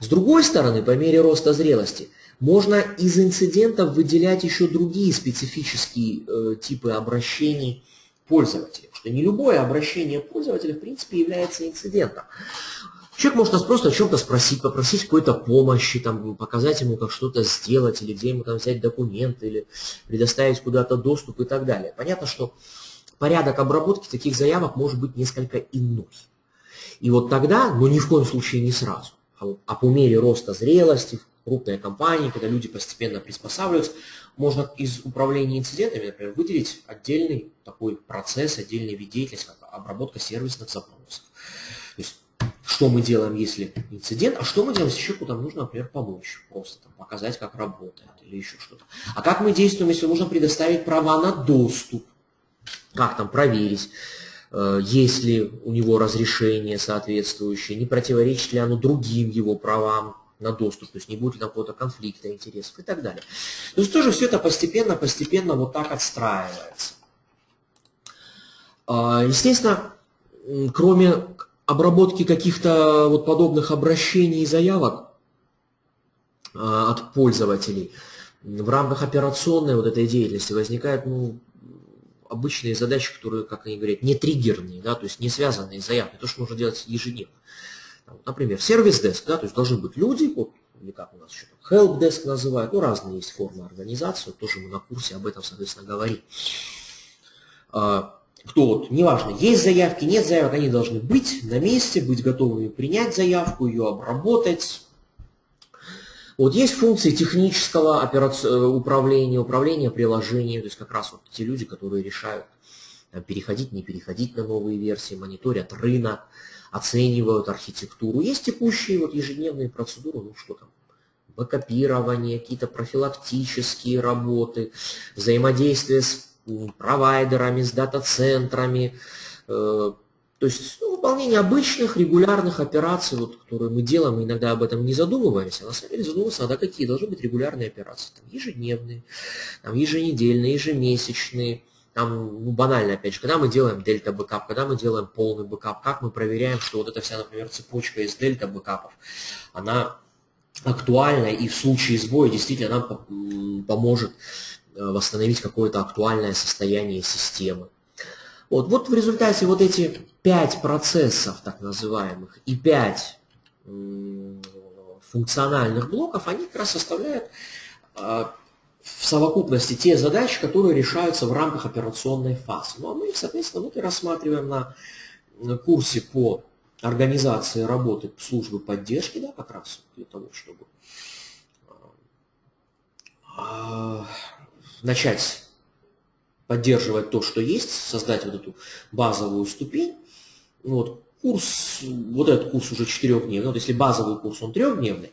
A: С другой стороны, по мере роста зрелости, можно из инцидентов выделять еще другие специфические э, типы обращений пользователя что не любое обращение пользователя в принципе является инцидентом. Человек может нас просто о чем-то спросить, попросить какой-то помощи, там, показать ему, как что-то сделать, или где ему там взять документы, или предоставить куда-то доступ и так далее. Понятно, что порядок обработки таких заявок может быть несколько иной. И вот тогда, но ни в коем случае не сразу, а, а по мере роста зрелости, крупные компании, когда люди постепенно приспосабливаются, можно из управления инцидентами, например, выделить отдельный такой процесс, отдельный вид деятельности, как обработка сервисных запросов. То есть, что мы делаем, если инцидент, а что мы делаем, если человеку там нужно, например, помочь, просто там, показать, как работает или еще что-то. А как мы действуем, если нужно предоставить права на доступ, как там проверить, э, есть ли у него разрешение соответствующее, не противоречит ли оно другим его правам, на доступ, то есть не будет ли там какого-то конфликта интересов и так далее. То есть тоже все это постепенно, постепенно вот так отстраивается. А, естественно, кроме обработки каких-то вот подобных обращений и заявок а, от пользователей, в рамках операционной вот этой деятельности возникают ну, обычные задачи, которые, как они говорят, не триггерные, да, то есть не связанные с заявкой, то, что можно делать ежедневно. Например, сервис-деск, да, то есть должны быть люди, вот, или как у нас еще help-desk называют, ну, разные есть формы организации, вот тоже мы на курсе об этом, соответственно, говорим. А, кто вот, неважно, есть заявки, нет заявок, они должны быть на месте, быть готовыми принять заявку, ее обработать. Вот есть функции технического. Э, управления, управления приложением, то есть как раз вот те люди, которые решают переходить, не переходить на новые версии, мониторят рынок, оценивают архитектуру. Есть текущие вот ежедневные процедуры, ну что там, бэкопирование, какие-то профилактические работы, взаимодействие с провайдерами, с дата-центрами, э, то есть ну, выполнение обычных регулярных операций, вот, которые мы делаем, иногда об этом не задумываемся, а на самом деле задумываться надо, какие должны быть регулярные операции, там, ежедневные, там, еженедельные, ежемесячные, там, ну, банально, опять же, когда мы делаем дельта бэкап, когда мы делаем полный бэкап, как мы проверяем, что вот эта вся, например, цепочка из дельта бэкапов, она актуальна и в случае сбоя действительно нам поможет э, восстановить какое-то актуальное состояние системы. Вот, вот в результате вот эти пять процессов, так называемых, и пять функциональных блоков, они как раз составляют а, в совокупности те задачи, которые решаются в рамках операционной фазы. Ну а мы их, соответственно, вот и рассматриваем на курсе по организации работы службы поддержки, да, как раз для того, чтобы а, начать поддерживать то, что есть, создать вот эту базовую ступень. Вот, курс, вот этот курс уже четырехдневный, вот если базовый курс, он трехдневный,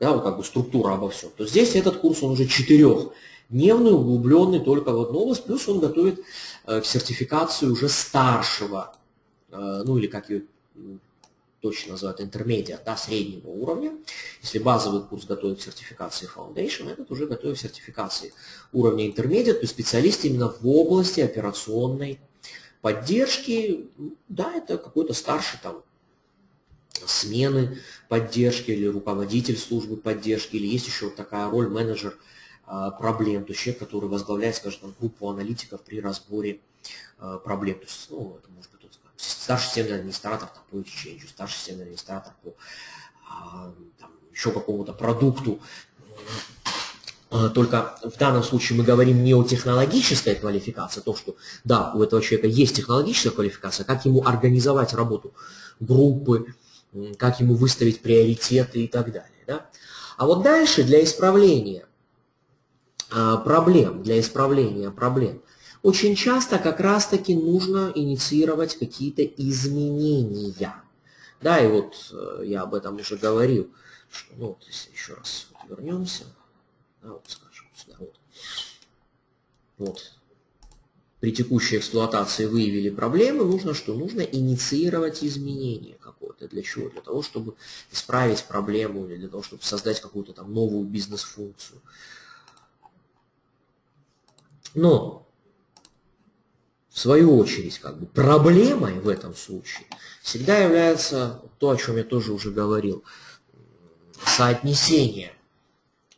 A: да, вот как бы структура обо всем, то здесь этот курс, он уже четырехдневный, углубленный только в одну область, плюс он готовит э, к сертификации уже старшего, э, ну или как ее точно называют, интермедиа, да, среднего уровня. Если базовый курс готовит к сертификации Foundation, этот уже готовит к сертификации уровня интермедиа, то есть специалист именно в области операционной поддержки, да, это какой-то старший там смены поддержки или руководитель службы поддержки, или есть еще вот такая роль менеджер а, проблем, то есть человек, который возглавляет, скажем, там, группу аналитиков при разборе а, проблем. То есть, ну, это может быть тот, старший системный администратор там, по exchange, старший системный администратор по а, там, еще какому-то продукту. Только в данном случае мы говорим не о технологической квалификации, то, что да, у этого человека есть технологическая квалификация, как ему организовать работу группы, как ему выставить приоритеты и так далее. Да? А вот дальше для исправления а, проблем, для исправления проблем, очень часто как раз-таки нужно инициировать какие-то изменения. Да, и вот э, я об этом уже говорил, что, ну, вот если еще раз вернемся, да, вот скажем сюда, вот, вот, при текущей эксплуатации выявили проблемы, нужно что? Нужно инициировать изменения какое-то. Для чего? Для того, чтобы исправить проблему или для того, чтобы создать какую-то там новую бизнес-функцию. Но, в свою очередь, как бы проблемой в этом случае всегда является то, о чем я тоже уже говорил, соотнесение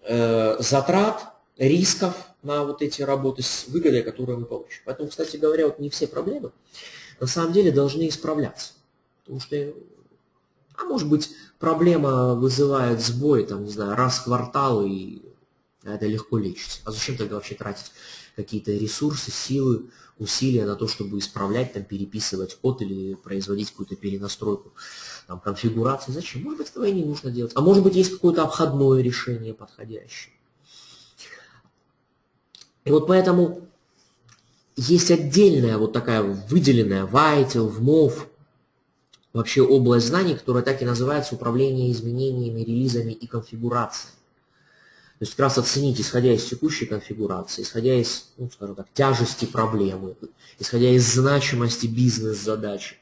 A: э, затрат, рисков на вот эти работы с выгодой, которую мы получим. Поэтому, кстати говоря, вот не все проблемы на самом деле должны исправляться. Потому что а может быть, проблема вызывает сбой, там, не знаю, раз в квартал, и Это легко лечится. А зачем тогда вообще тратить какие-то ресурсы, силы, усилия на то, чтобы исправлять, там, переписывать код или производить какую-то перенастройку там, конфигурации? Зачем? Может быть, этого и не нужно делать. А может быть, есть какое-то обходное решение подходящее. И вот поэтому есть отдельная вот такая выделенная в в MOV, вообще область знаний, которая так и называется управление изменениями, релизами и конфигурацией. То есть как раз оценить, исходя из текущей конфигурации, исходя из, ну, скажем так, тяжести проблемы, исходя из значимости бизнес-задачи,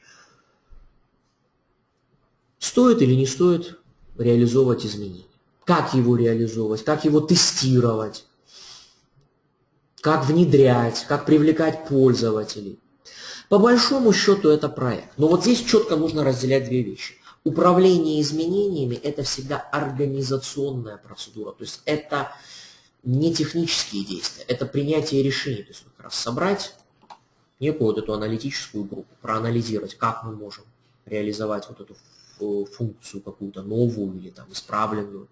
A: стоит или не стоит реализовывать изменения. Как его реализовывать, как его тестировать, как внедрять, как привлекать пользователей. По большому счету это проект. Но вот здесь четко нужно разделять две вещи. Управление изменениями – это всегда организационная процедура. То есть это не технические действия, это принятие решений. То есть как раз собрать некую вот эту аналитическую группу, проанализировать, как мы можем реализовать вот эту функцию какую-то новую или там исправленную,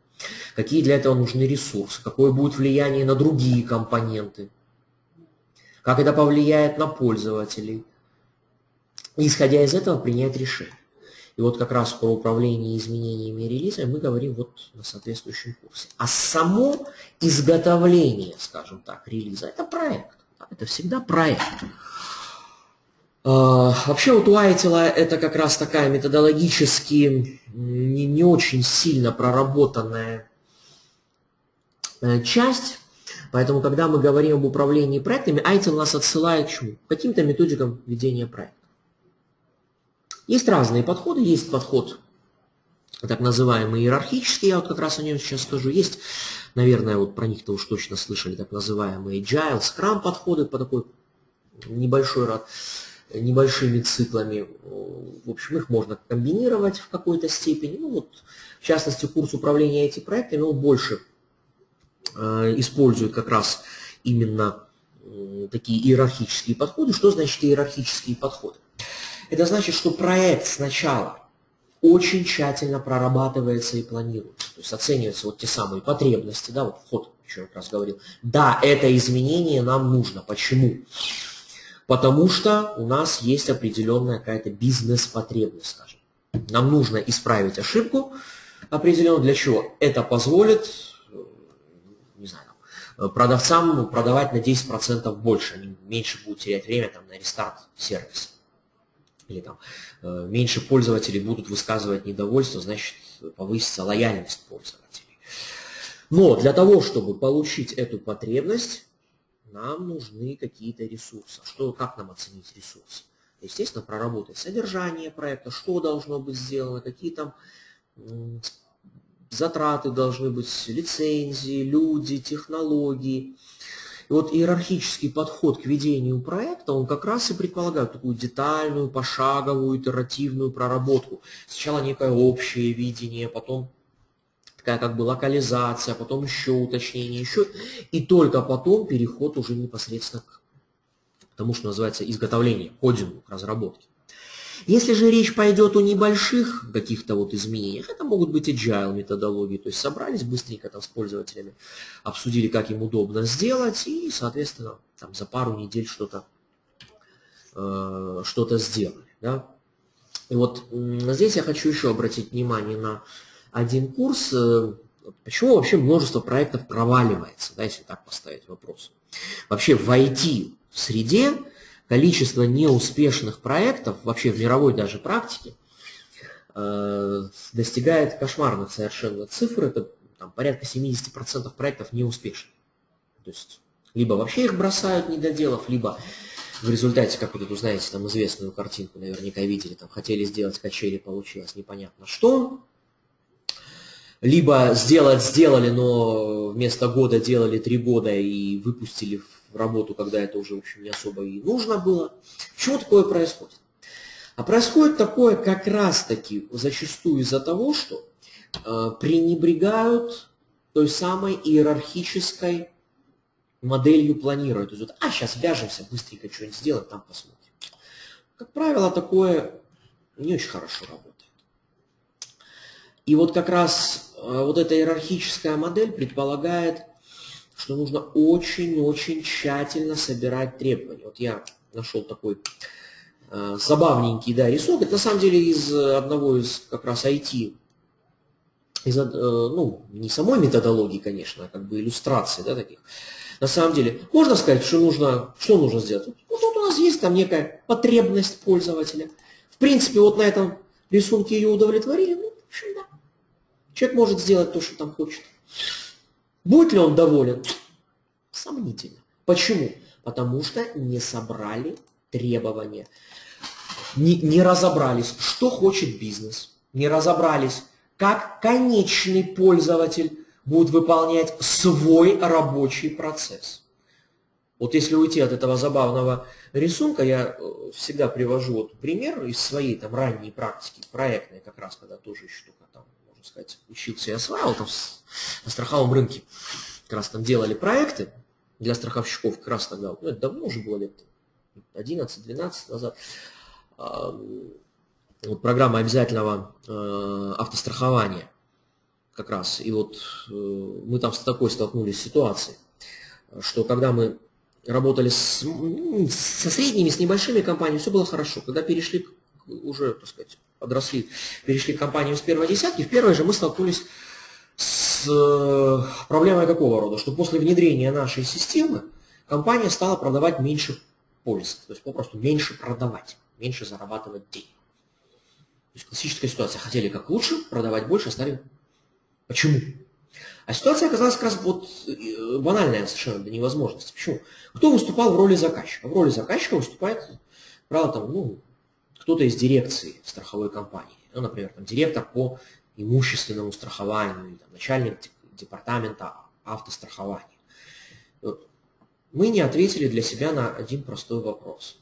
A: какие для этого нужны ресурсы, какое будет влияние на другие компоненты, как это повлияет на пользователей. Исходя из этого, принять решение. И вот как раз про управление изменениями релиза мы говорим вот на соответствующем курсе. А само изготовление, скажем так, релиза, это проект. Это всегда проект. А, вообще вот у Айтила это как раз такая методологически не, не очень сильно проработанная э, часть, Поэтому, когда мы говорим об управлении проектами, ITIL нас отсылает к чему? Каким-то методикам ведения проекта. Есть разные подходы. Есть подход так называемый иерархический, я вот как раз о нем сейчас скажу. Есть, наверное, вот про них-то уж точно слышали, так называемые agile, scrum подходы по такой небольшой рад, небольшими циклами. В общем, их можно комбинировать в какой-то степени. Ну вот, в частности, курс управления этими проектами, он больше Э, используют как раз именно такие иерархические подходы. Что значит иерархические подходы? Это значит, что проект сначала очень тщательно прорабатывается и планируется. То есть оцениваются вот те самые потребности, да, вот вход, еще раз говорил. Да, это изменение нам нужно. Почему? Потому что у нас есть определенная какая-то бизнес-потребность, скажем. Нам нужно исправить ошибку определенно. Для чего? Это позволит не знаю, э, продавцам продавать на 10% больше, они меньше будут терять время там, на рестарт сервиса. Или там э, меньше пользователей будут высказывать недовольство, значит повысится лояльность пользователей. Но для того, чтобы получить эту потребность, нам нужны какие-то ресурсы. Что, как нам оценить ресурсы? Естественно, проработать содержание проекта, что должно быть сделано, какие там затраты должны быть, лицензии, люди, технологии. И вот иерархический подход к ведению проекта, он как раз и предполагает такую детальную, пошаговую, итеративную проработку. Сначала некое общее видение, потом такая как бы локализация, потом еще уточнение, еще, и только потом переход уже непосредственно к тому, что называется изготовление, кодингу, к разработке. Если же речь пойдет о небольших каких-то вот изменениях, это могут быть agile методологии, то есть собрались быстренько там с пользователями, обсудили, как им удобно сделать, и, соответственно, там за пару недель что-то э, что сделали. Да? И вот здесь я хочу еще обратить внимание на один курс, э, почему вообще множество проектов проваливается, да, если так поставить вопрос. Вообще в IT среде количество неуспешных проектов, вообще в мировой даже практике, э, достигает кошмарных совершенно цифр. Это там, порядка 70% проектов неуспешны. То есть либо вообще их бросают недоделав, либо в результате, как вот эту, знаете, там известную картинку наверняка видели, там хотели сделать качели, получилось непонятно что. Либо сделать сделали, но вместо года делали три года и выпустили в работу, когда это уже, в общем, не особо и нужно было. Почему такое происходит? А происходит такое как раз-таки зачастую из-за того, что э, пренебрегают той самой иерархической моделью планирования. То есть, вот, а, сейчас вяжемся, быстренько что-нибудь сделаем, там посмотрим. Как правило, такое не очень хорошо работает. И вот как раз э, вот эта иерархическая модель предполагает что нужно очень-очень тщательно собирать требования. Вот я нашел такой э, забавненький да, рисунок. Это на самом деле из одного из как раз IT, из, э, ну, не самой методологии, конечно, а как бы иллюстрации да, таких. На самом деле, можно сказать, что нужно, что нужно сделать? Вот, вот у нас есть там некая потребность пользователя. В принципе, вот на этом рисунке ее удовлетворили. Ну, в общем, да. Человек может сделать то, что там хочет. Будет ли он доволен? Сомнительно. Почему? Потому что не собрали требования. Не, не разобрались, что хочет бизнес. Не разобрались, как конечный пользователь будет выполнять свой рабочий процесс. Вот если уйти от этого забавного рисунка, я э, всегда привожу вот пример из своей там ранней практики, проектной как раз, когда тоже только там, можно сказать, учился и осваивал там на страховом рынке. Как раз там делали проекты для страховщиков, как раз тогда, ну это давно уже было лет 11-12 назад. Вот программа обязательного э, автострахования как раз. И вот э, мы там с такой столкнулись ситуацией, что когда мы работали с, со средними, с небольшими компаниями, все было хорошо. Когда перешли уже, так сказать, подросли, перешли к компаниям с первой десятки, в первой же мы столкнулись с э, проблемой какого рода? Что после внедрения нашей системы компания стала продавать меньше пользы, то есть попросту меньше продавать, меньше зарабатывать денег. То есть классическая ситуация. Хотели как лучше, продавать больше, стали Почему? А ситуация оказалась как раз вот э, банальная совершенно до невозможности. Почему? Кто выступал в роли заказчика? В роли заказчика выступает, правда, там, ну, кто-то из дирекции страховой компании. Ну, например, там, директор по имущественному страхованию, или там, начальник департамента автострахования. Мы не ответили для себя на один простой вопрос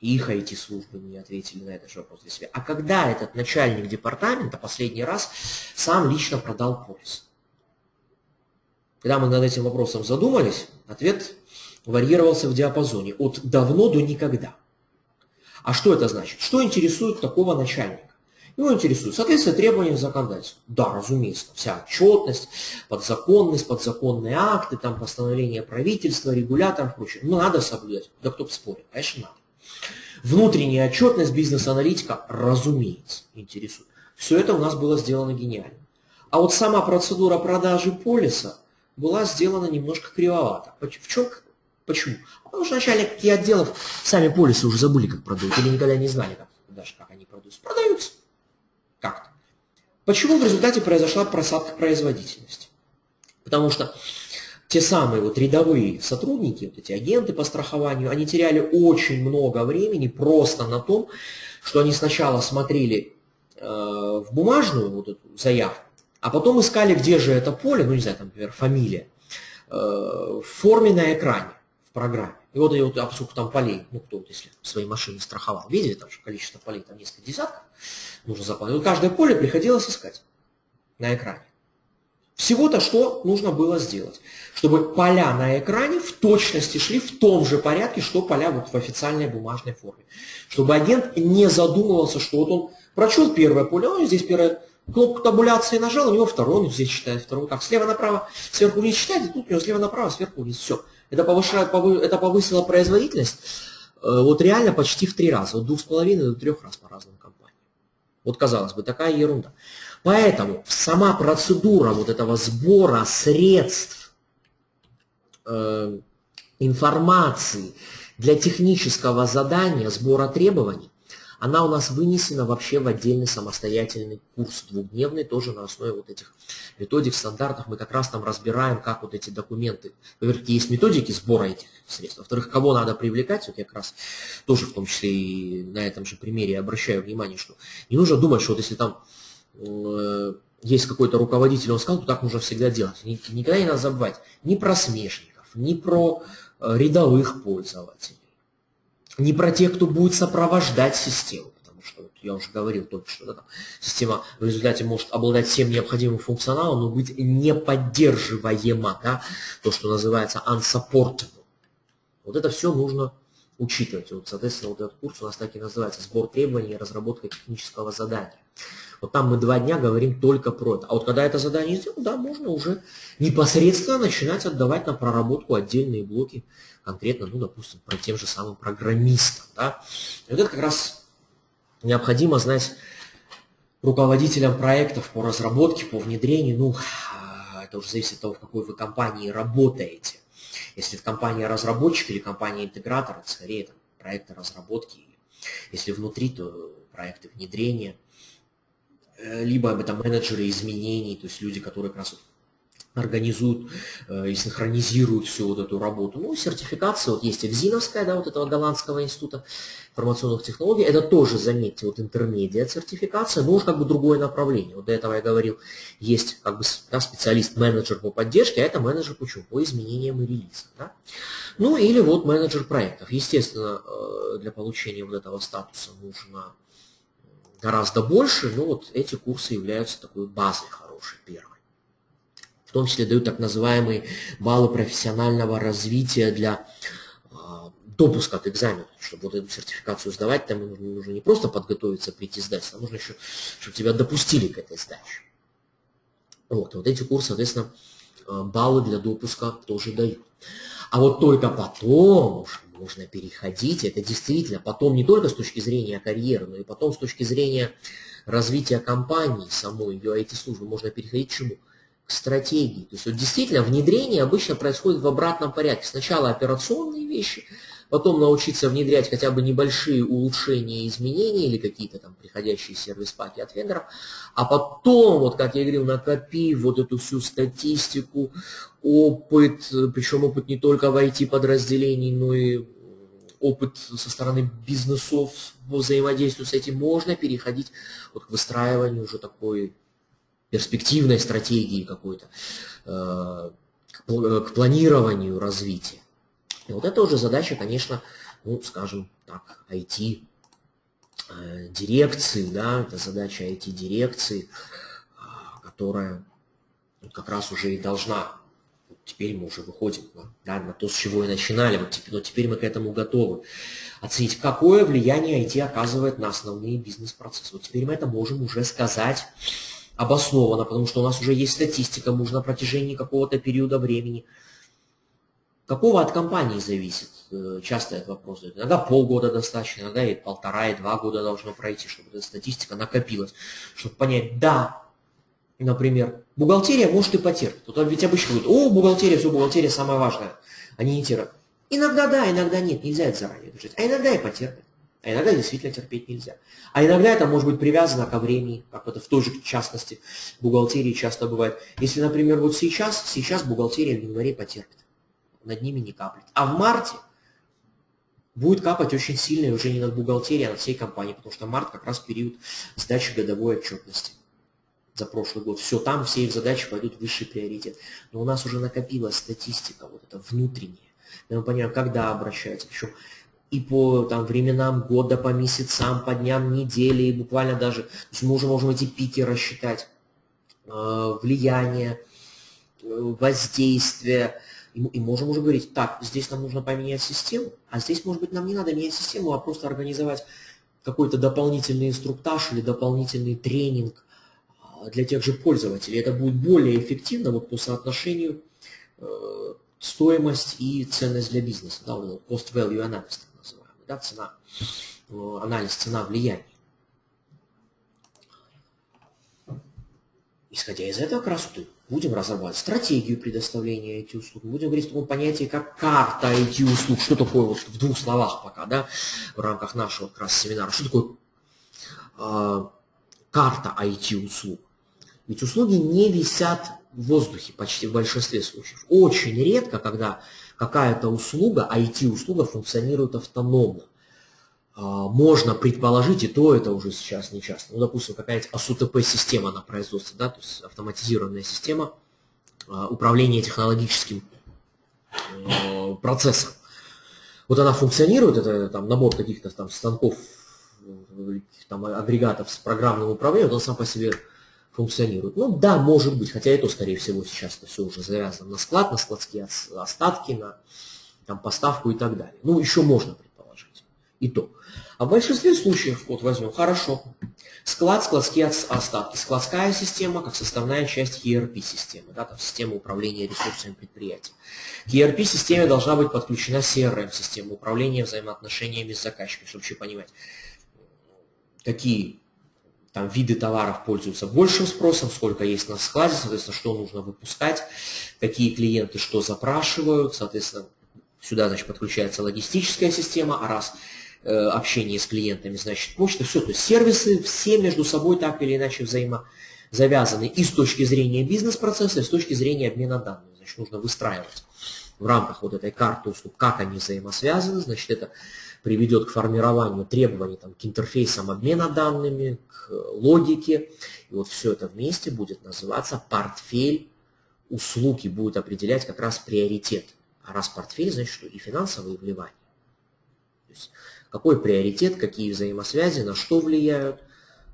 A: их IT-службы не ответили на этот же вопрос для себя. А когда этот начальник департамента последний раз сам лично продал полис? Когда мы над этим вопросом задумались, ответ варьировался в диапазоне от давно до никогда. А что это значит? Что интересует такого начальника? Его интересует соответствие требованиям законодательства. Да, разумеется, вся отчетность, подзаконность, подзаконные акты, там постановление правительства, регуляторов прочее. Ну, надо соблюдать. Да кто бы спорит, конечно, надо. Внутренняя отчетность бизнес-аналитика, разумеется, интересует. Все это у нас было сделано гениально. А вот сама процедура продажи полиса была сделана немножко кривовато. В чем? Почему? Потому что начальники отделов сами полисы уже забыли, как продают, или никогда не знали, как, даже как они продаются. Продаются. Как-то. Почему в результате произошла просадка производительности? Потому что те самые вот рядовые сотрудники, вот эти агенты по страхованию, они теряли очень много времени просто на том, что они сначала смотрели э, в бумажную вот эту заявку, а потом искали, где же это поле, ну не знаю, там, например, фамилия, э, в форме на экране, в программе. И вот, и вот а поскольку там полей, ну кто вот если свои машины страховал, видели там, что количество полей там несколько десятков, нужно заполнить. Вот каждое поле приходилось искать на экране. Всего-то что нужно было сделать, чтобы поля на экране в точности шли в том же порядке, что поля вот в официальной бумажной форме. Чтобы агент не задумывался, что вот он прочел первое поле, он здесь первое, кнопку табуляции нажал, у него второй, он здесь читает второй, как слева направо, сверху вниз читает, и тут у него слева направо, сверху вниз, все. Это, повышает, это повысило производительность э, вот реально почти в три раза, от двух с половиной до трех раз по разным компаниям. Вот казалось бы, такая ерунда. Поэтому сама процедура вот этого сбора средств, э, информации для технического задания, сбора требований, она у нас вынесена вообще в отдельный самостоятельный курс двухдневный, тоже на основе вот этих методик, стандартов. Мы как раз там разбираем, как вот эти документы, во-первых, есть методики сбора этих средств, во-вторых, кого надо привлекать, вот я как раз тоже в том числе и на этом же примере обращаю внимание, что не нужно думать, что вот если там Э, есть какой-то руководитель, он сказал, то так нужно всегда делать. Никогда не надо забывать ни про смешников, ни про э, рядовых пользователей, ни про тех, кто будет сопровождать систему. Потому что, я уже говорил только что, да, там, система в результате может обладать всем необходимым функционалом, но быть неподдерживаема, да, то, что называется unsupportable. Вот это все нужно учитывать. Вот, соответственно, вот этот курс у нас так и называется «Сбор требований и разработка технического задания». Вот там мы два дня говорим только про это. А вот когда это задание сделано, да, можно уже непосредственно начинать отдавать на проработку отдельные блоки, конкретно, ну, допустим, про тем же самым программистам. Да. И вот это как раз необходимо знать руководителям проектов по разработке, по внедрению, ну, а, это уже зависит от того, в какой вы компании работаете. Если в компании разработчик или компания интегратор, это скорее там, проекты разработки. Если внутри, то проекты внедрения. Э, либо это менеджеры изменений, то есть люди, которые как раз организуют э, и синхронизируют всю вот эту работу. Ну, сертификация, вот есть Экзиновская, да, вот этого голландского института информационных технологий, это тоже, заметьте, вот интермедиа сертификация, но уж как бы другое направление. Вот до этого я говорил, есть как бы да, специалист-менеджер по поддержке, а это менеджер по чему? По изменениям и релизам. Да? Ну, или вот менеджер проектов. Естественно, э, для получения вот этого статуса нужно гораздо больше, но вот эти курсы являются такой базой хорошей, первой в том числе дают так называемые баллы профессионального развития для а, допуска к экзамену, чтобы вот эту сертификацию сдавать, там нужно, не просто подготовиться, прийти сдать, а нужно еще, чтобы тебя допустили к этой сдаче. Вот, вот эти курсы, соответственно, а, баллы для допуска тоже дают. А вот только потом уже можно переходить, это действительно потом не только с точки зрения карьеры, но и потом с точки зрения развития компании, самой ее IT-службы, можно переходить к чему? Стратегии. То есть вот действительно внедрение обычно происходит в обратном порядке. Сначала операционные вещи, потом научиться внедрять хотя бы небольшие улучшения изменения или какие-то там приходящие сервис-паки от вендоров, а потом, вот как я говорил, накопив вот эту всю статистику, опыт, причем опыт не только в IT-подразделении, но и опыт со стороны бизнесов по взаимодействию с этим, можно переходить вот к выстраиванию уже такой перспективной стратегии какой-то, э, к планированию развития. И вот это уже задача, конечно, ну, скажем так, IT э, дирекции, да, это задача IT-дирекции, а, которая как раз уже и должна, теперь мы уже выходим да, на то, с чего и начинали, вот, но теперь мы к этому готовы, оценить, какое влияние IT оказывает на основные бизнес-процессы. Вот теперь мы это можем уже сказать обоснованно, потому что у нас уже есть статистика, можно на протяжении какого-то периода времени. Какого от компании зависит? Э, часто этот вопрос Иногда полгода достаточно, иногда и полтора, и два года должно пройти, чтобы эта статистика накопилась, чтобы понять, да, например, бухгалтерия может и потерпит. Вот ведь обычно говорят, о, бухгалтерия, все, бухгалтерия самое важное, они не терпят. Иногда да, иногда нет, нельзя это заранее решить, а иногда и потерпит. А иногда действительно терпеть нельзя. А иногда это может быть привязано ко времени, как это в той же частности бухгалтерии часто бывает. Если, например, вот сейчас, сейчас бухгалтерия в январе потерпит, над ними не каплет. А в марте будет капать очень сильно, и уже не над бухгалтерией, а над всей компанией, потому что март как раз период сдачи годовой отчетности за прошлый год. Все, там все их задачи пойдут в высший приоритет. Но у нас уже накопилась статистика, вот это внутренняя. Мы понимаем, когда обращаются. Причем и по там, временам года, по месяцам, по дням недели, и буквально даже, то есть мы уже можем эти пики рассчитать, э, влияние, э, воздействие, и, и можем уже говорить, так, здесь нам нужно поменять систему, а здесь, может быть, нам не надо менять систему, а просто организовать какой-то дополнительный инструктаж или дополнительный тренинг э, для тех же пользователей. Это будет более эффективно вот по соотношению э, стоимость и ценность для бизнеса, да, вот cost-value analysis да, цена, э, анализ цена влияния. Исходя из этого, как раз вот будем разрабатывать стратегию предоставления этих услуг, будем говорить о таком понятии, как карта этих услуг, что такое вот в двух словах пока, да, в рамках нашего как раз семинара, что такое э, карта IT-услуг. Ведь услуги не висят в воздухе почти в большинстве случаев. Очень редко, когда какая-то услуга, IT-услуга функционирует автономно. А, можно предположить, и то это уже сейчас не часто. Ну, допустим, какая-нибудь АСУТП-система на производстве, да, то есть автоматизированная система а, управления технологическим а, процессом. Вот она функционирует, это там набор каких-то там станков, там агрегатов с программным управлением, он сам по себе функционирует. Ну да, может быть, хотя это, скорее всего, сейчас это все уже завязано на склад, на складские остатки, на там, поставку и так далее. Ну, еще можно предположить. И то. А в большинстве случаев, вот возьмем, хорошо, Склад, складские остатки. Складская система как составная часть ERP-системы, да, там, система управления ресурсами предприятия. К ERP-системе должна быть подключена CRM-система управления взаимоотношениями с заказчиком, чтобы вообще понимать, какие там виды товаров пользуются большим спросом, сколько есть на складе, соответственно, что нужно выпускать, какие клиенты что запрашивают, соответственно, сюда, значит, подключается логистическая система, а раз э, общение с клиентами, значит, почта, все, то есть сервисы все между собой так или иначе взаимозавязаны и с точки зрения бизнес-процесса, и с точки зрения обмена данными, значит, нужно выстраивать в рамках вот этой карты услуг, как они взаимосвязаны, значит, это приведет к формированию требований там, к интерфейсам обмена данными, к логике. И вот все это вместе будет называться портфель услуг и будет определять как раз приоритет. А раз портфель, значит, что и финансовые вливания. То есть какой приоритет, какие взаимосвязи, на что влияют,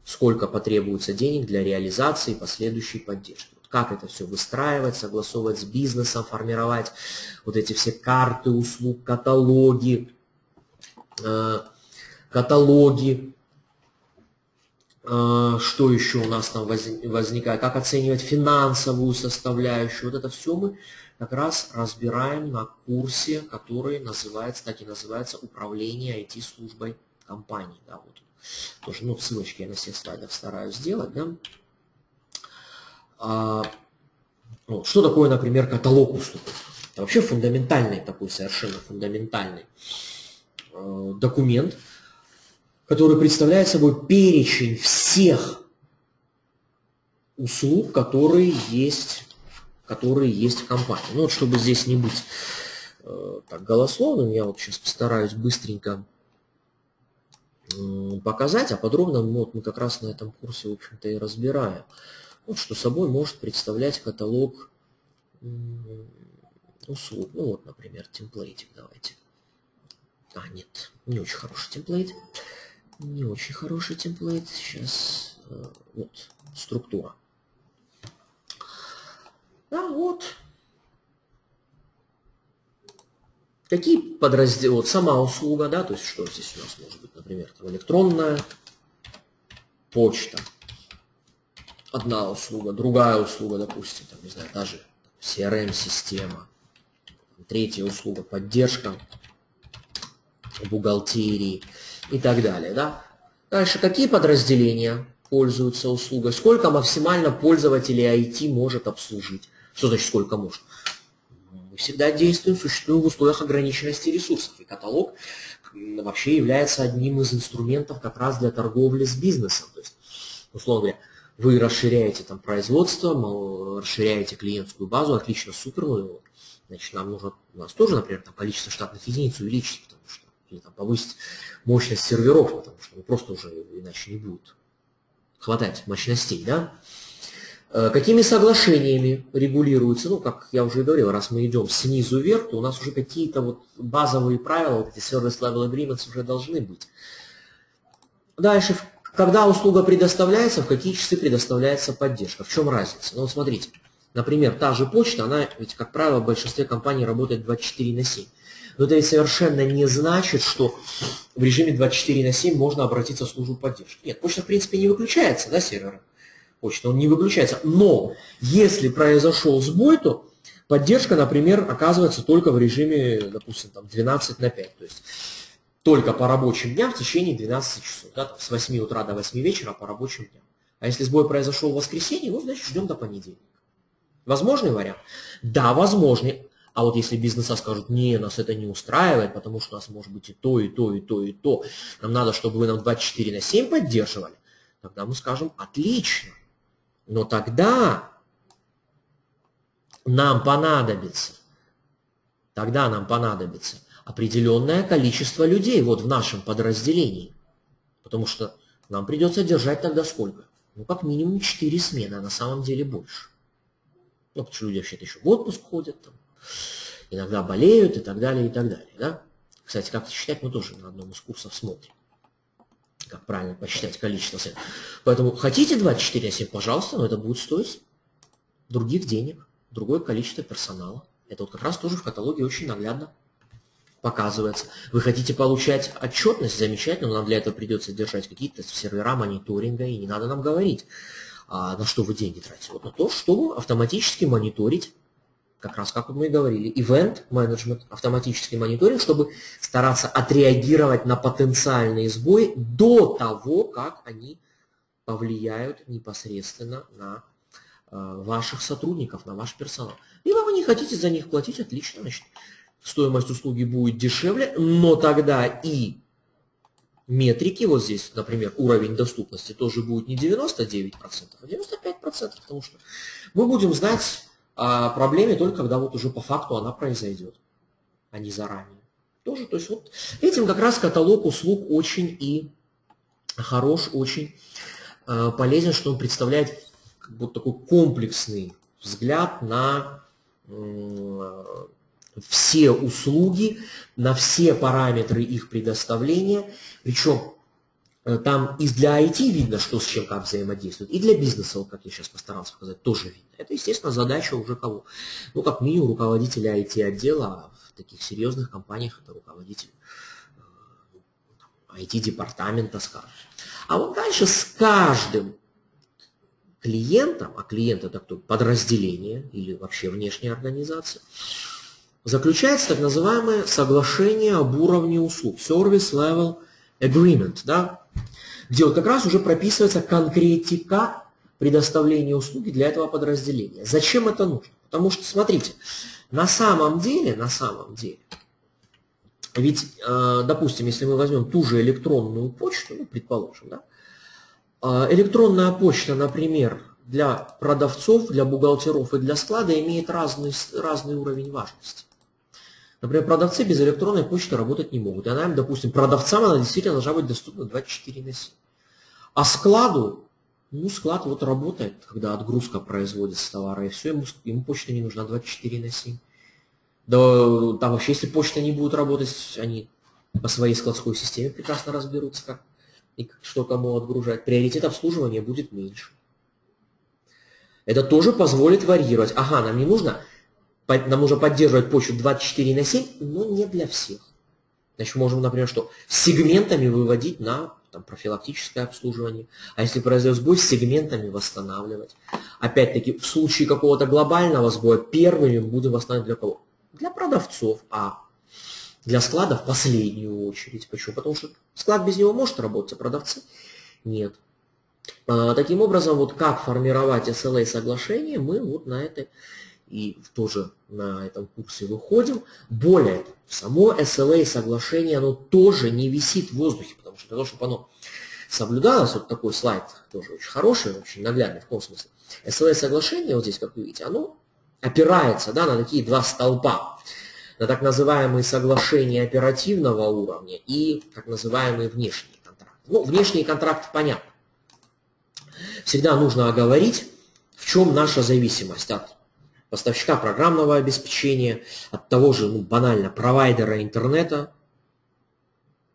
A: сколько потребуется денег для реализации и последующей поддержки. Как это все выстраивать, согласовывать с бизнесом, формировать вот эти все карты услуг, каталоги, каталоги, э, что еще у нас там возникает, как оценивать финансовую составляющую. Вот это все мы как раз разбираем на курсе, который называется, так и называется «Управление IT-службой компании». Да, вот. Тоже, ну, ссылочки я на всех слайдах стараюсь сделать. Да. А, вот. Что такое, например, каталог услуг? Это вообще фундаментальный такой, совершенно фундаментальный Э, документ, который представляет собой перечень всех услуг, которые есть, которые есть в компании. Ну вот, чтобы здесь не быть э, так голословным, я вот сейчас постараюсь быстренько э, показать, а подробно ну, вот мы как раз на этом курсе, в общем-то, и разбираем. Вот что собой может представлять каталог услуг. Ну вот, например, темплейтик давайте. А, нет, не очень хороший темплейт. Не очень хороший темплейт. Сейчас, э, вот, структура. Да, вот. Какие подразделы, вот сама услуга, да, то есть что здесь у нас может быть, например, там электронная почта, одна услуга, другая услуга, допустим, там, не знаю, даже CRM-система, третья услуга, поддержка бухгалтерии и так далее. Да? Дальше, какие подразделения пользуются услугой? Сколько максимально пользователей IT может обслужить? Что значит сколько может? Мы всегда действуем, существуем в условиях ограниченности ресурсов. И каталог вообще является одним из инструментов как раз для торговли с бизнесом. То есть, условно говоря, вы расширяете там производство, расширяете клиентскую базу, отлично, супер, ну, значит, нам нужно, у нас тоже, например, там, количество штатных единиц увеличить, или там, повысить мощность серверов, потому что ну, просто уже иначе не будет хватать мощностей. Да? Э, какими соглашениями регулируется, ну, как я уже говорил, раз мы идем снизу вверх, то у нас уже какие-то вот базовые правила, вот эти service level agreements уже должны быть. Дальше, когда услуга предоставляется, в какие часы предоставляется поддержка, в чем разница? Ну, вот смотрите, например, та же почта, она ведь, как правило, в большинстве компаний работает 24 на 7. Но это совершенно не значит, что в режиме 24 на 7 можно обратиться в службу поддержки. Нет, почта в принципе не выключается, да, сервер? Почта, он не выключается. Но если произошел сбой, то поддержка, например, оказывается только в режиме, допустим, там 12 на 5. То есть только по рабочим дням в течение 12 часов. Да, с 8 утра до 8 вечера по рабочим дням. А если сбой произошел в воскресенье, ну, значит, ждем до понедельника. Возможный вариант? Да, возможный. А вот если бизнеса скажут, не, нас это не устраивает, потому что у нас может быть и то, и то, и то, и то, нам надо, чтобы вы нам 24 на 7 поддерживали, тогда мы скажем, отлично. Но тогда нам понадобится, тогда нам понадобится определенное количество людей вот в нашем подразделении. Потому что нам придется держать тогда сколько? Ну, как минимум 4 смены, а на самом деле больше. Ну, потому что люди вообще-то еще в отпуск ходят, там, иногда болеют и так далее, и так далее. Да? Кстати, как считать, мы тоже на одном из курсов смотрим. Как правильно посчитать количество смен. Поэтому хотите 24 на 7, пожалуйста, но это будет стоить других денег, другое количество персонала. Это вот как раз тоже в каталоге очень наглядно показывается. Вы хотите получать отчетность? Замечательно, но нам для этого придется держать какие-то сервера мониторинга, и не надо нам говорить, а, на что вы деньги тратите. Вот на то, чтобы автоматически мониторить, как раз как мы и говорили, event management, автоматический мониторинг, чтобы стараться отреагировать на потенциальные сбои до того, как они повлияют непосредственно на э, ваших сотрудников, на ваш персонал. Либо вы не хотите за них платить, отлично, значит, стоимость услуги будет дешевле, но тогда и метрики, вот здесь, например, уровень доступности тоже будет не 99%, а 95%, потому что мы будем знать о проблеме только когда вот уже по факту она произойдет, а не заранее. Тоже, то есть вот этим как раз каталог услуг очень и хорош, очень э, полезен, что он представляет вот такой комплексный взгляд на все услуги, на все параметры их предоставления. Причем э, там и для IT видно, что с чем как взаимодействует, и для бизнеса, как я сейчас постарался показать, тоже видно. Это, естественно, задача уже кого? Ну, как минимум, руководителя IT-отдела, а в таких серьезных компаниях это руководитель IT-департамента, скажем. А вот дальше с каждым клиентом, а клиент это кто? Подразделение или вообще внешняя организация, заключается так называемое соглашение об уровне услуг, Service Level Agreement, да, где вот как раз уже прописывается конкретика предоставления услуги для этого подразделения. Зачем это нужно? Потому что, смотрите, на самом деле, на самом деле, ведь, э, допустим, если мы возьмем ту же электронную почту, ну, предположим, да, э, электронная почта, например, для продавцов, для бухгалтеров и для склада имеет разный, разный уровень важности. Например, продавцы без электронной почты работать не могут. И она им, допустим, продавцам она действительно должна быть доступна 24 на 7. А складу, ну, склад вот работает, когда отгрузка производится товара, и все, ему, ему почта не нужна 24 на 7. Да там вообще, если почта не будет работать, они по своей складской системе прекрасно разберутся, как и что кому отгружать. Приоритет обслуживания будет меньше. Это тоже позволит варьировать. Ага, нам не нужно нам нужно поддерживать почту 24 на 7, но не для всех. Значит, можем, например, что? Сегментами выводить на там, профилактическое обслуживание. А если произойдет сбой, сегментами восстанавливать. Опять-таки, в случае какого-то глобального сбоя, первыми будем восстанавливать для кого? Для продавцов, а для склада в последнюю очередь. Почему? Потому что склад без него может работать, а продавцы нет. А, таким образом, вот как формировать SLA соглашение, мы вот на этой и тоже на этом курсе выходим. Более того, само SLA соглашение, оно тоже не висит в воздухе, потому что для того, чтобы оно соблюдалось, вот такой слайд тоже очень хороший, очень наглядный в каком смысле. SLA соглашение, вот здесь, как вы видите, оно опирается да, на такие два столпа, на так называемые соглашения оперативного уровня и так называемые внешние контракты. Ну, внешние контракты понятно. Всегда нужно оговорить, в чем наша зависимость от поставщика программного обеспечения, от того же, ну, банально, провайдера интернета.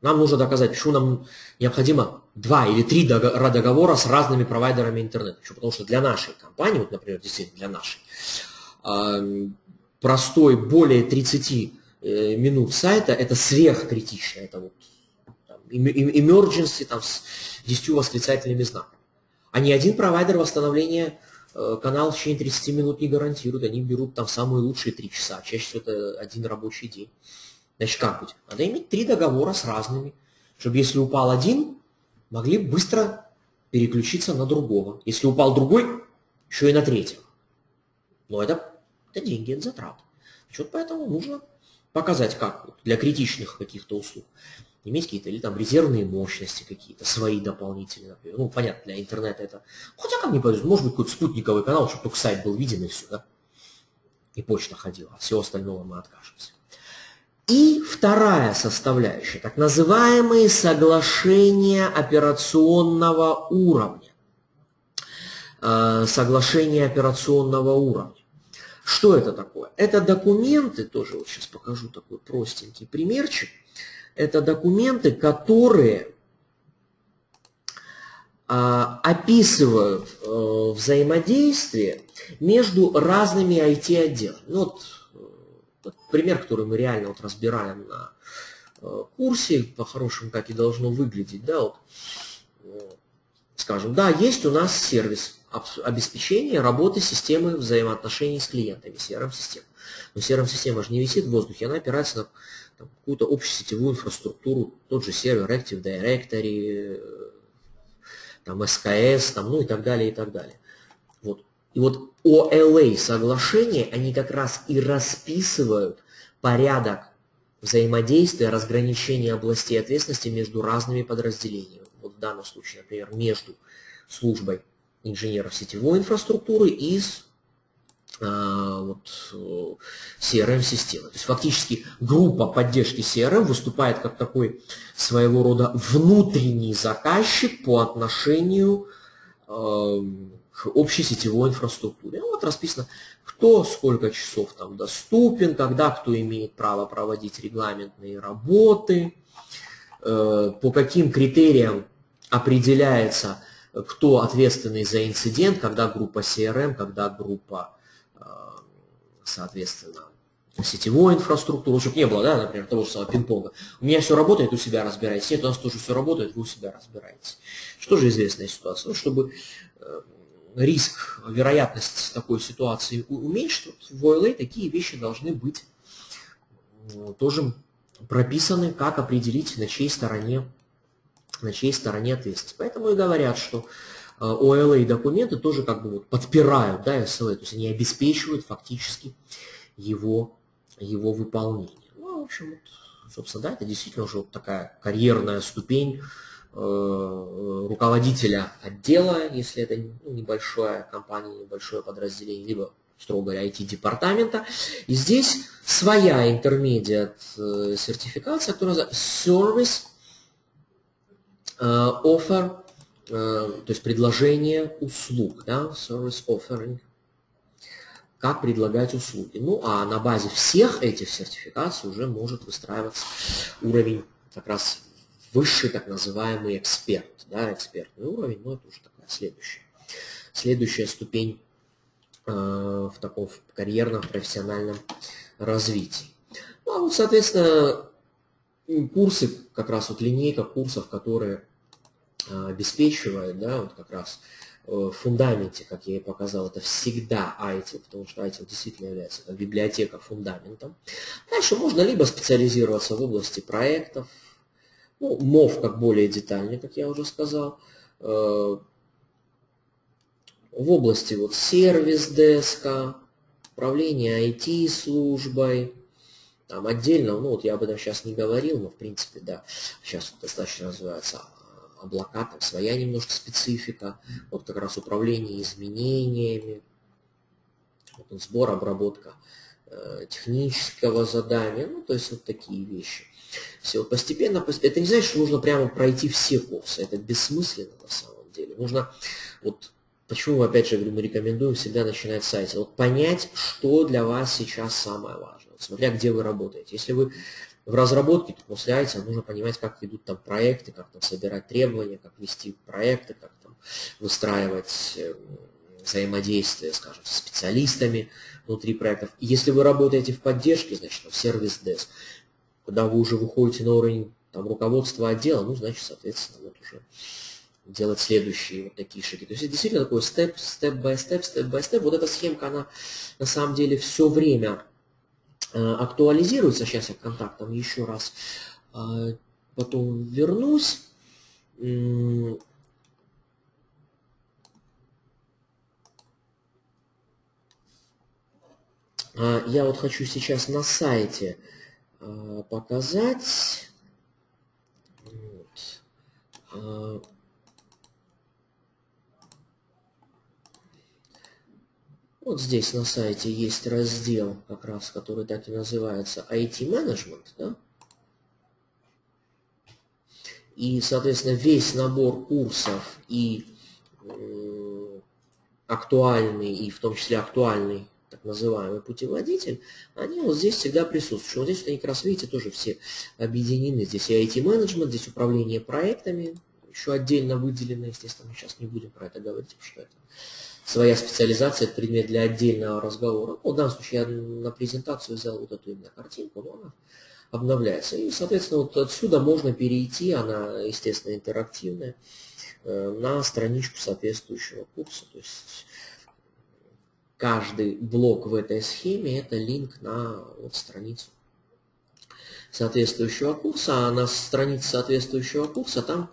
A: Нам нужно доказать, почему нам необходимо два или три договора с разными провайдерами интернета. Почему? Потому что для нашей компании, вот, например, действительно для нашей, простой более 30 э, минут сайта – это сверхкритично. Это вот там, emergency там, с 10 восклицательными знаками. А ни один провайдер восстановления канал в течение 30 минут не гарантируют, они берут там самые лучшие 3 часа, чаще всего это один рабочий день. Значит, как быть? Надо иметь три договора с разными, чтобы если упал один, могли быстро переключиться на другого. Если упал другой, еще и на третьего. Но это, это деньги, это затраты. Вот поэтому нужно показать, как для критичных каких-то услуг иметь какие-то или там резервные мощности какие-то, свои дополнительные, например. Ну, понятно, для интернета это... Хотя как мне повезет, может быть, какой-то спутниковый канал, чтобы только сайт был виден и все, да? И почта ходила, а все остальное мы откажемся. И вторая составляющая, так называемые соглашения операционного уровня. Э, соглашение операционного уровня. Что это такое? Это документы, тоже вот сейчас покажу такой простенький примерчик это документы, которые а, описывают э, взаимодействие между разными IT-отделами. Ну, э, Вот пример, который мы реально вот разбираем на э, курсе, по-хорошему, как и должно выглядеть, да, вот, скажем, да, есть у нас сервис обеспечения работы системы взаимоотношений с клиентами, CRM-система. Но CRM-система же не висит в воздухе, она опирается на какую-то общесетевую инфраструктуру, тот же сервер Active Directory, э, там SKS, там, ну и так далее, и так далее. Вот. И вот OLA соглашения, они как раз и расписывают порядок взаимодействия, разграничения областей ответственности между разными подразделениями. Вот в данном случае, например, между службой инженеров сетевой инфраструктуры и с вот, CRM-системы. То есть фактически группа поддержки CRM выступает как такой своего рода внутренний заказчик по отношению э, к общей сетевой инфраструктуре. Вот расписано, кто сколько часов там доступен, когда кто имеет право проводить регламентные работы, э, по каким критериям определяется, кто ответственный за инцидент, когда группа CRM, когда группа соответственно, сетевой инфраструктуру, чтобы не было, да, например, того же самого пинг-понга. У меня все работает, у себя разбирайтесь. Нет, у нас тоже все работает, вы у себя разбираетесь. Что же известная ситуация? Ну, чтобы э, риск, вероятность такой ситуации уменьшить, в OLA такие вещи должны быть э, тоже прописаны, как определить, на чьей стороне, на чьей стороне ответственность. Поэтому и говорят, что OLA документы тоже как бы вот подпирают да, SLA, то есть они обеспечивают фактически его, его выполнение. Ну, в общем, вот, собственно, да, это действительно уже вот такая карьерная ступень э, руководителя отдела, если это небольшая компания, небольшое подразделение, либо строго говоря, IT-департамента. И здесь своя э, сертификация, которая называется Service э, Offer Э, то есть предложение услуг, да, service offering, как предлагать услуги. Ну, а на базе всех этих сертификаций уже может выстраиваться уровень как раз высший так называемый эксперт, да, экспертный уровень, но это уже такая следующая, следующая ступень э, в таком в карьерном, профессиональном развитии. Ну, а вот, соответственно, курсы, как раз вот линейка курсов, которые обеспечивает, да, вот как раз э, в фундаменте, как я и показал, это всегда ITIL, потому что ITIL действительно является библиотека фундаментом. Дальше можно либо специализироваться в области проектов, ну, MOV как более детальный, как я уже сказал, э, в области вот сервис-деска, управления IT-службой, там отдельно, ну вот я об этом сейчас не говорил, но в принципе, да, сейчас достаточно называется облака, там своя немножко специфика, вот как раз управление изменениями, вот сбор, обработка э, технического задания, ну, то есть вот такие вещи. Все вот постепенно, это не значит, что нужно прямо пройти все курсы, это бессмысленно на самом деле. Нужно, вот почему, опять же, говорю, мы рекомендуем всегда начинать с сайта, вот понять, что для вас сейчас самое важное, смотря где вы работаете. Если вы в разработке, после ITIL нужно понимать, как идут там проекты, как там собирать требования, как вести проекты, как там выстраивать эм, взаимодействие, скажем, с специалистами внутри проектов. И если вы работаете в поддержке, значит, в сервис деск, когда вы уже выходите на уровень там, руководства отдела, ну, значит, соответственно, вот уже делать следующие вот такие шаги. То есть это действительно такой степ, степ-бай-степ, степ-бай-степ. Вот эта схемка, она на самом деле все время Э, актуализируется. Сейчас я к контактам еще раз э, потом вернусь. А, я вот хочу сейчас на сайте э, показать. Вот. Вот здесь на сайте есть раздел, как раз, который так и называется IT Management, да? И, соответственно, весь набор курсов и э, актуальный, и в том числе актуальный так называемый путеводитель, они вот здесь всегда присутствуют. Вот здесь они как раз, видите, тоже все объединены. Здесь и IT-менеджмент, здесь управление проектами, еще отдельно выделено, естественно, мы сейчас не будем про это говорить, потому что это своя специализация, это предмет для отдельного разговора. Ну, в данном случае я на презентацию взял вот эту именно картинку, но она обновляется. И, соответственно, вот отсюда можно перейти, она, естественно, интерактивная, э, на страничку соответствующего курса. То есть каждый блок в этой схеме – это линк на вот страницу соответствующего курса, а на странице соответствующего курса там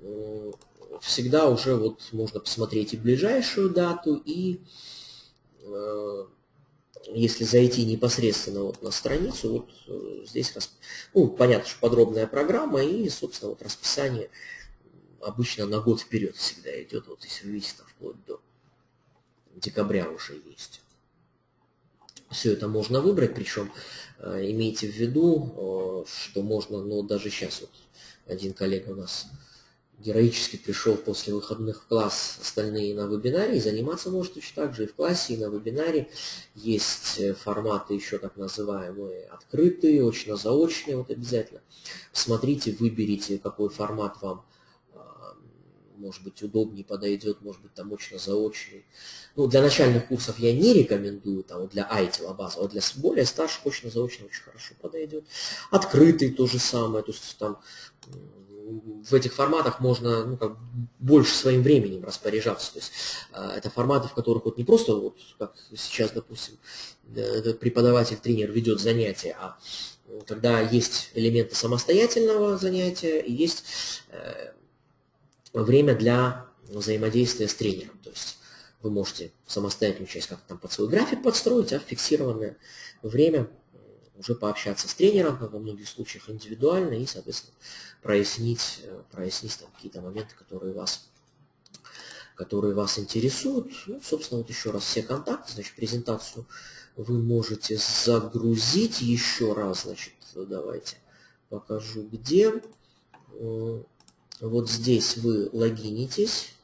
A: э, всегда уже вот можно посмотреть и ближайшую дату, и э, если зайти непосредственно вот на страницу, вот э, здесь, ну, понятно, что подробная программа и, собственно, вот расписание обычно на год вперед всегда идет, вот если вы видите, вплоть до декабря уже есть. Все это можно выбрать, причем э, имейте в виду, э, что можно, ну, даже сейчас вот один коллега у нас героически пришел после выходных в класс, остальные на вебинаре, и заниматься может точно так же и в классе, и на вебинаре. Есть э, форматы еще так называемые открытые, очно-заочные, вот обязательно. Смотрите, выберите, какой формат вам а, может быть, удобнее подойдет, может быть, там очно-заочный. Ну, для начальных курсов я не рекомендую, там, для ITIL базового, а для более старших очно-заочно очень хорошо подойдет. Открытый то же самое, то есть там в этих форматах можно ну, как, больше своим временем распоряжаться. То есть э, это форматы, в которых вот не просто, вот, как сейчас, допустим, э, преподаватель, тренер ведет занятия, а когда есть элементы самостоятельного занятия и есть э, время для взаимодействия с тренером. То есть вы можете самостоятельную часть как-то там под свой график подстроить, а фиксированное время уже пообщаться с тренером, во многих случаях индивидуально, и, соответственно, прояснить, э, прояснить там какие-то моменты, которые вас, которые вас интересуют. Ну, собственно, вот еще раз все контакты, значит, презентацию вы можете загрузить еще раз, значит, давайте покажу, где. Э, вот здесь вы логинитесь.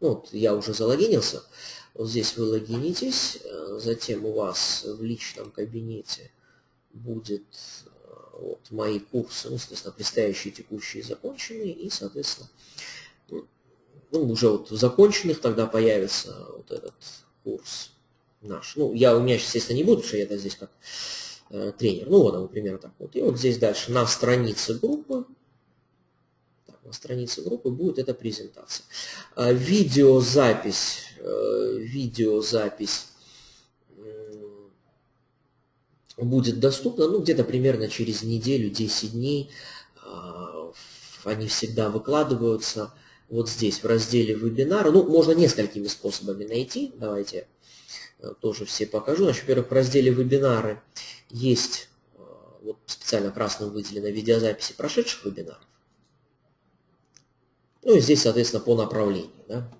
A: Ну, вот я уже залогинился. Вот здесь вы логинитесь, э, затем у вас в личном кабинете будет вот, мои курсы, ну, соответственно, предстоящие, текущие, законченные, и, соответственно, ну, уже вот в законченных тогда появится вот этот курс наш. Ну, я, у меня, естественно, не потому что я здесь как э, тренер. Ну, вот он, примерно так вот. И вот здесь дальше на странице группы, так, на странице группы будет эта презентация. А, видеозапись, э, видеозапись будет доступно, ну, где-то примерно через неделю, 10 дней. А, они всегда выкладываются вот здесь, в разделе вебинара. Ну, можно несколькими способами найти. Давайте э, тоже все покажу. Значит, во-первых, в разделе вебинары есть э, вот специально красным выделено видеозаписи прошедших вебинаров. Ну и здесь, соответственно, по направлению. Да?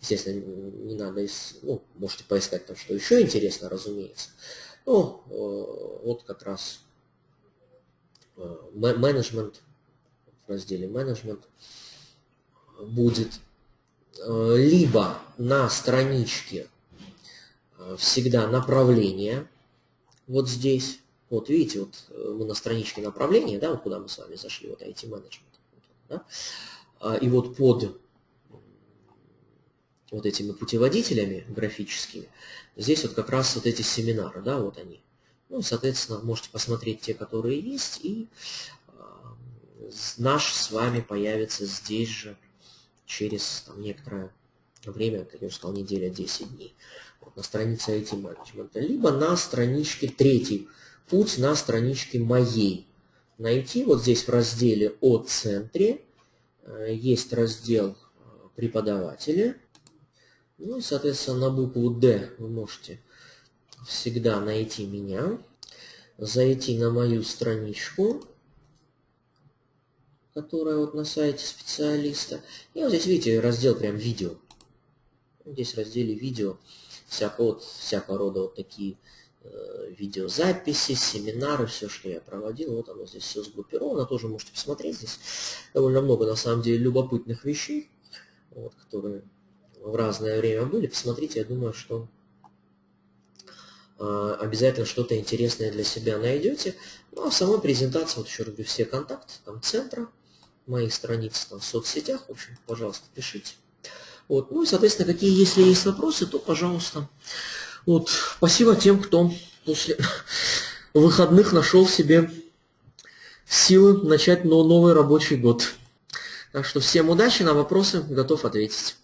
A: Естественно, не надо, ну, можете поискать там, что еще интересно, разумеется. Ну, э, вот как раз э, менеджмент, в разделе менеджмент будет э, либо на страничке всегда направление, вот здесь, вот видите, вот мы на страничке направления, да, вот куда мы с вами зашли, вот IT-менеджмент, да, а, и вот под вот этими путеводителями графическими, здесь вот как раз вот эти семинары, да, вот они. Ну, соответственно, можете посмотреть те, которые есть, и э, наш с вами появится здесь же через там, некоторое время, как я уже сказал, неделя, 10 дней. Вот, на странице IT-менеджмента. Либо на страничке третий путь на страничке моей. Найти вот здесь в разделе о центре э, есть раздел э, преподаватели. Ну и, соответственно, на букву D вы можете всегда найти меня, зайти на мою страничку, которая вот на сайте специалиста. И вот здесь, видите, раздел прям видео. Здесь в разделе видео всякого, вот, всякого рода вот такие э, видеозаписи, семинары, все, что я проводил. Вот оно здесь все сгруппировано. Тоже можете посмотреть. Здесь довольно много, на самом деле, любопытных вещей, вот, которые в разное время были. Посмотрите, я думаю, что а, обязательно что-то интересное для себя найдете. Ну, а в самой презентации, вот еще люблю все контакты, там центра, мои страницы там в соцсетях, в общем, пожалуйста, пишите. Вот. Ну и, соответственно, какие, если есть вопросы, то, пожалуйста. Вот. Спасибо тем, кто после [LAUGHS] выходных нашел себе силы начать новый рабочий год. Так что всем удачи, на вопросы готов ответить.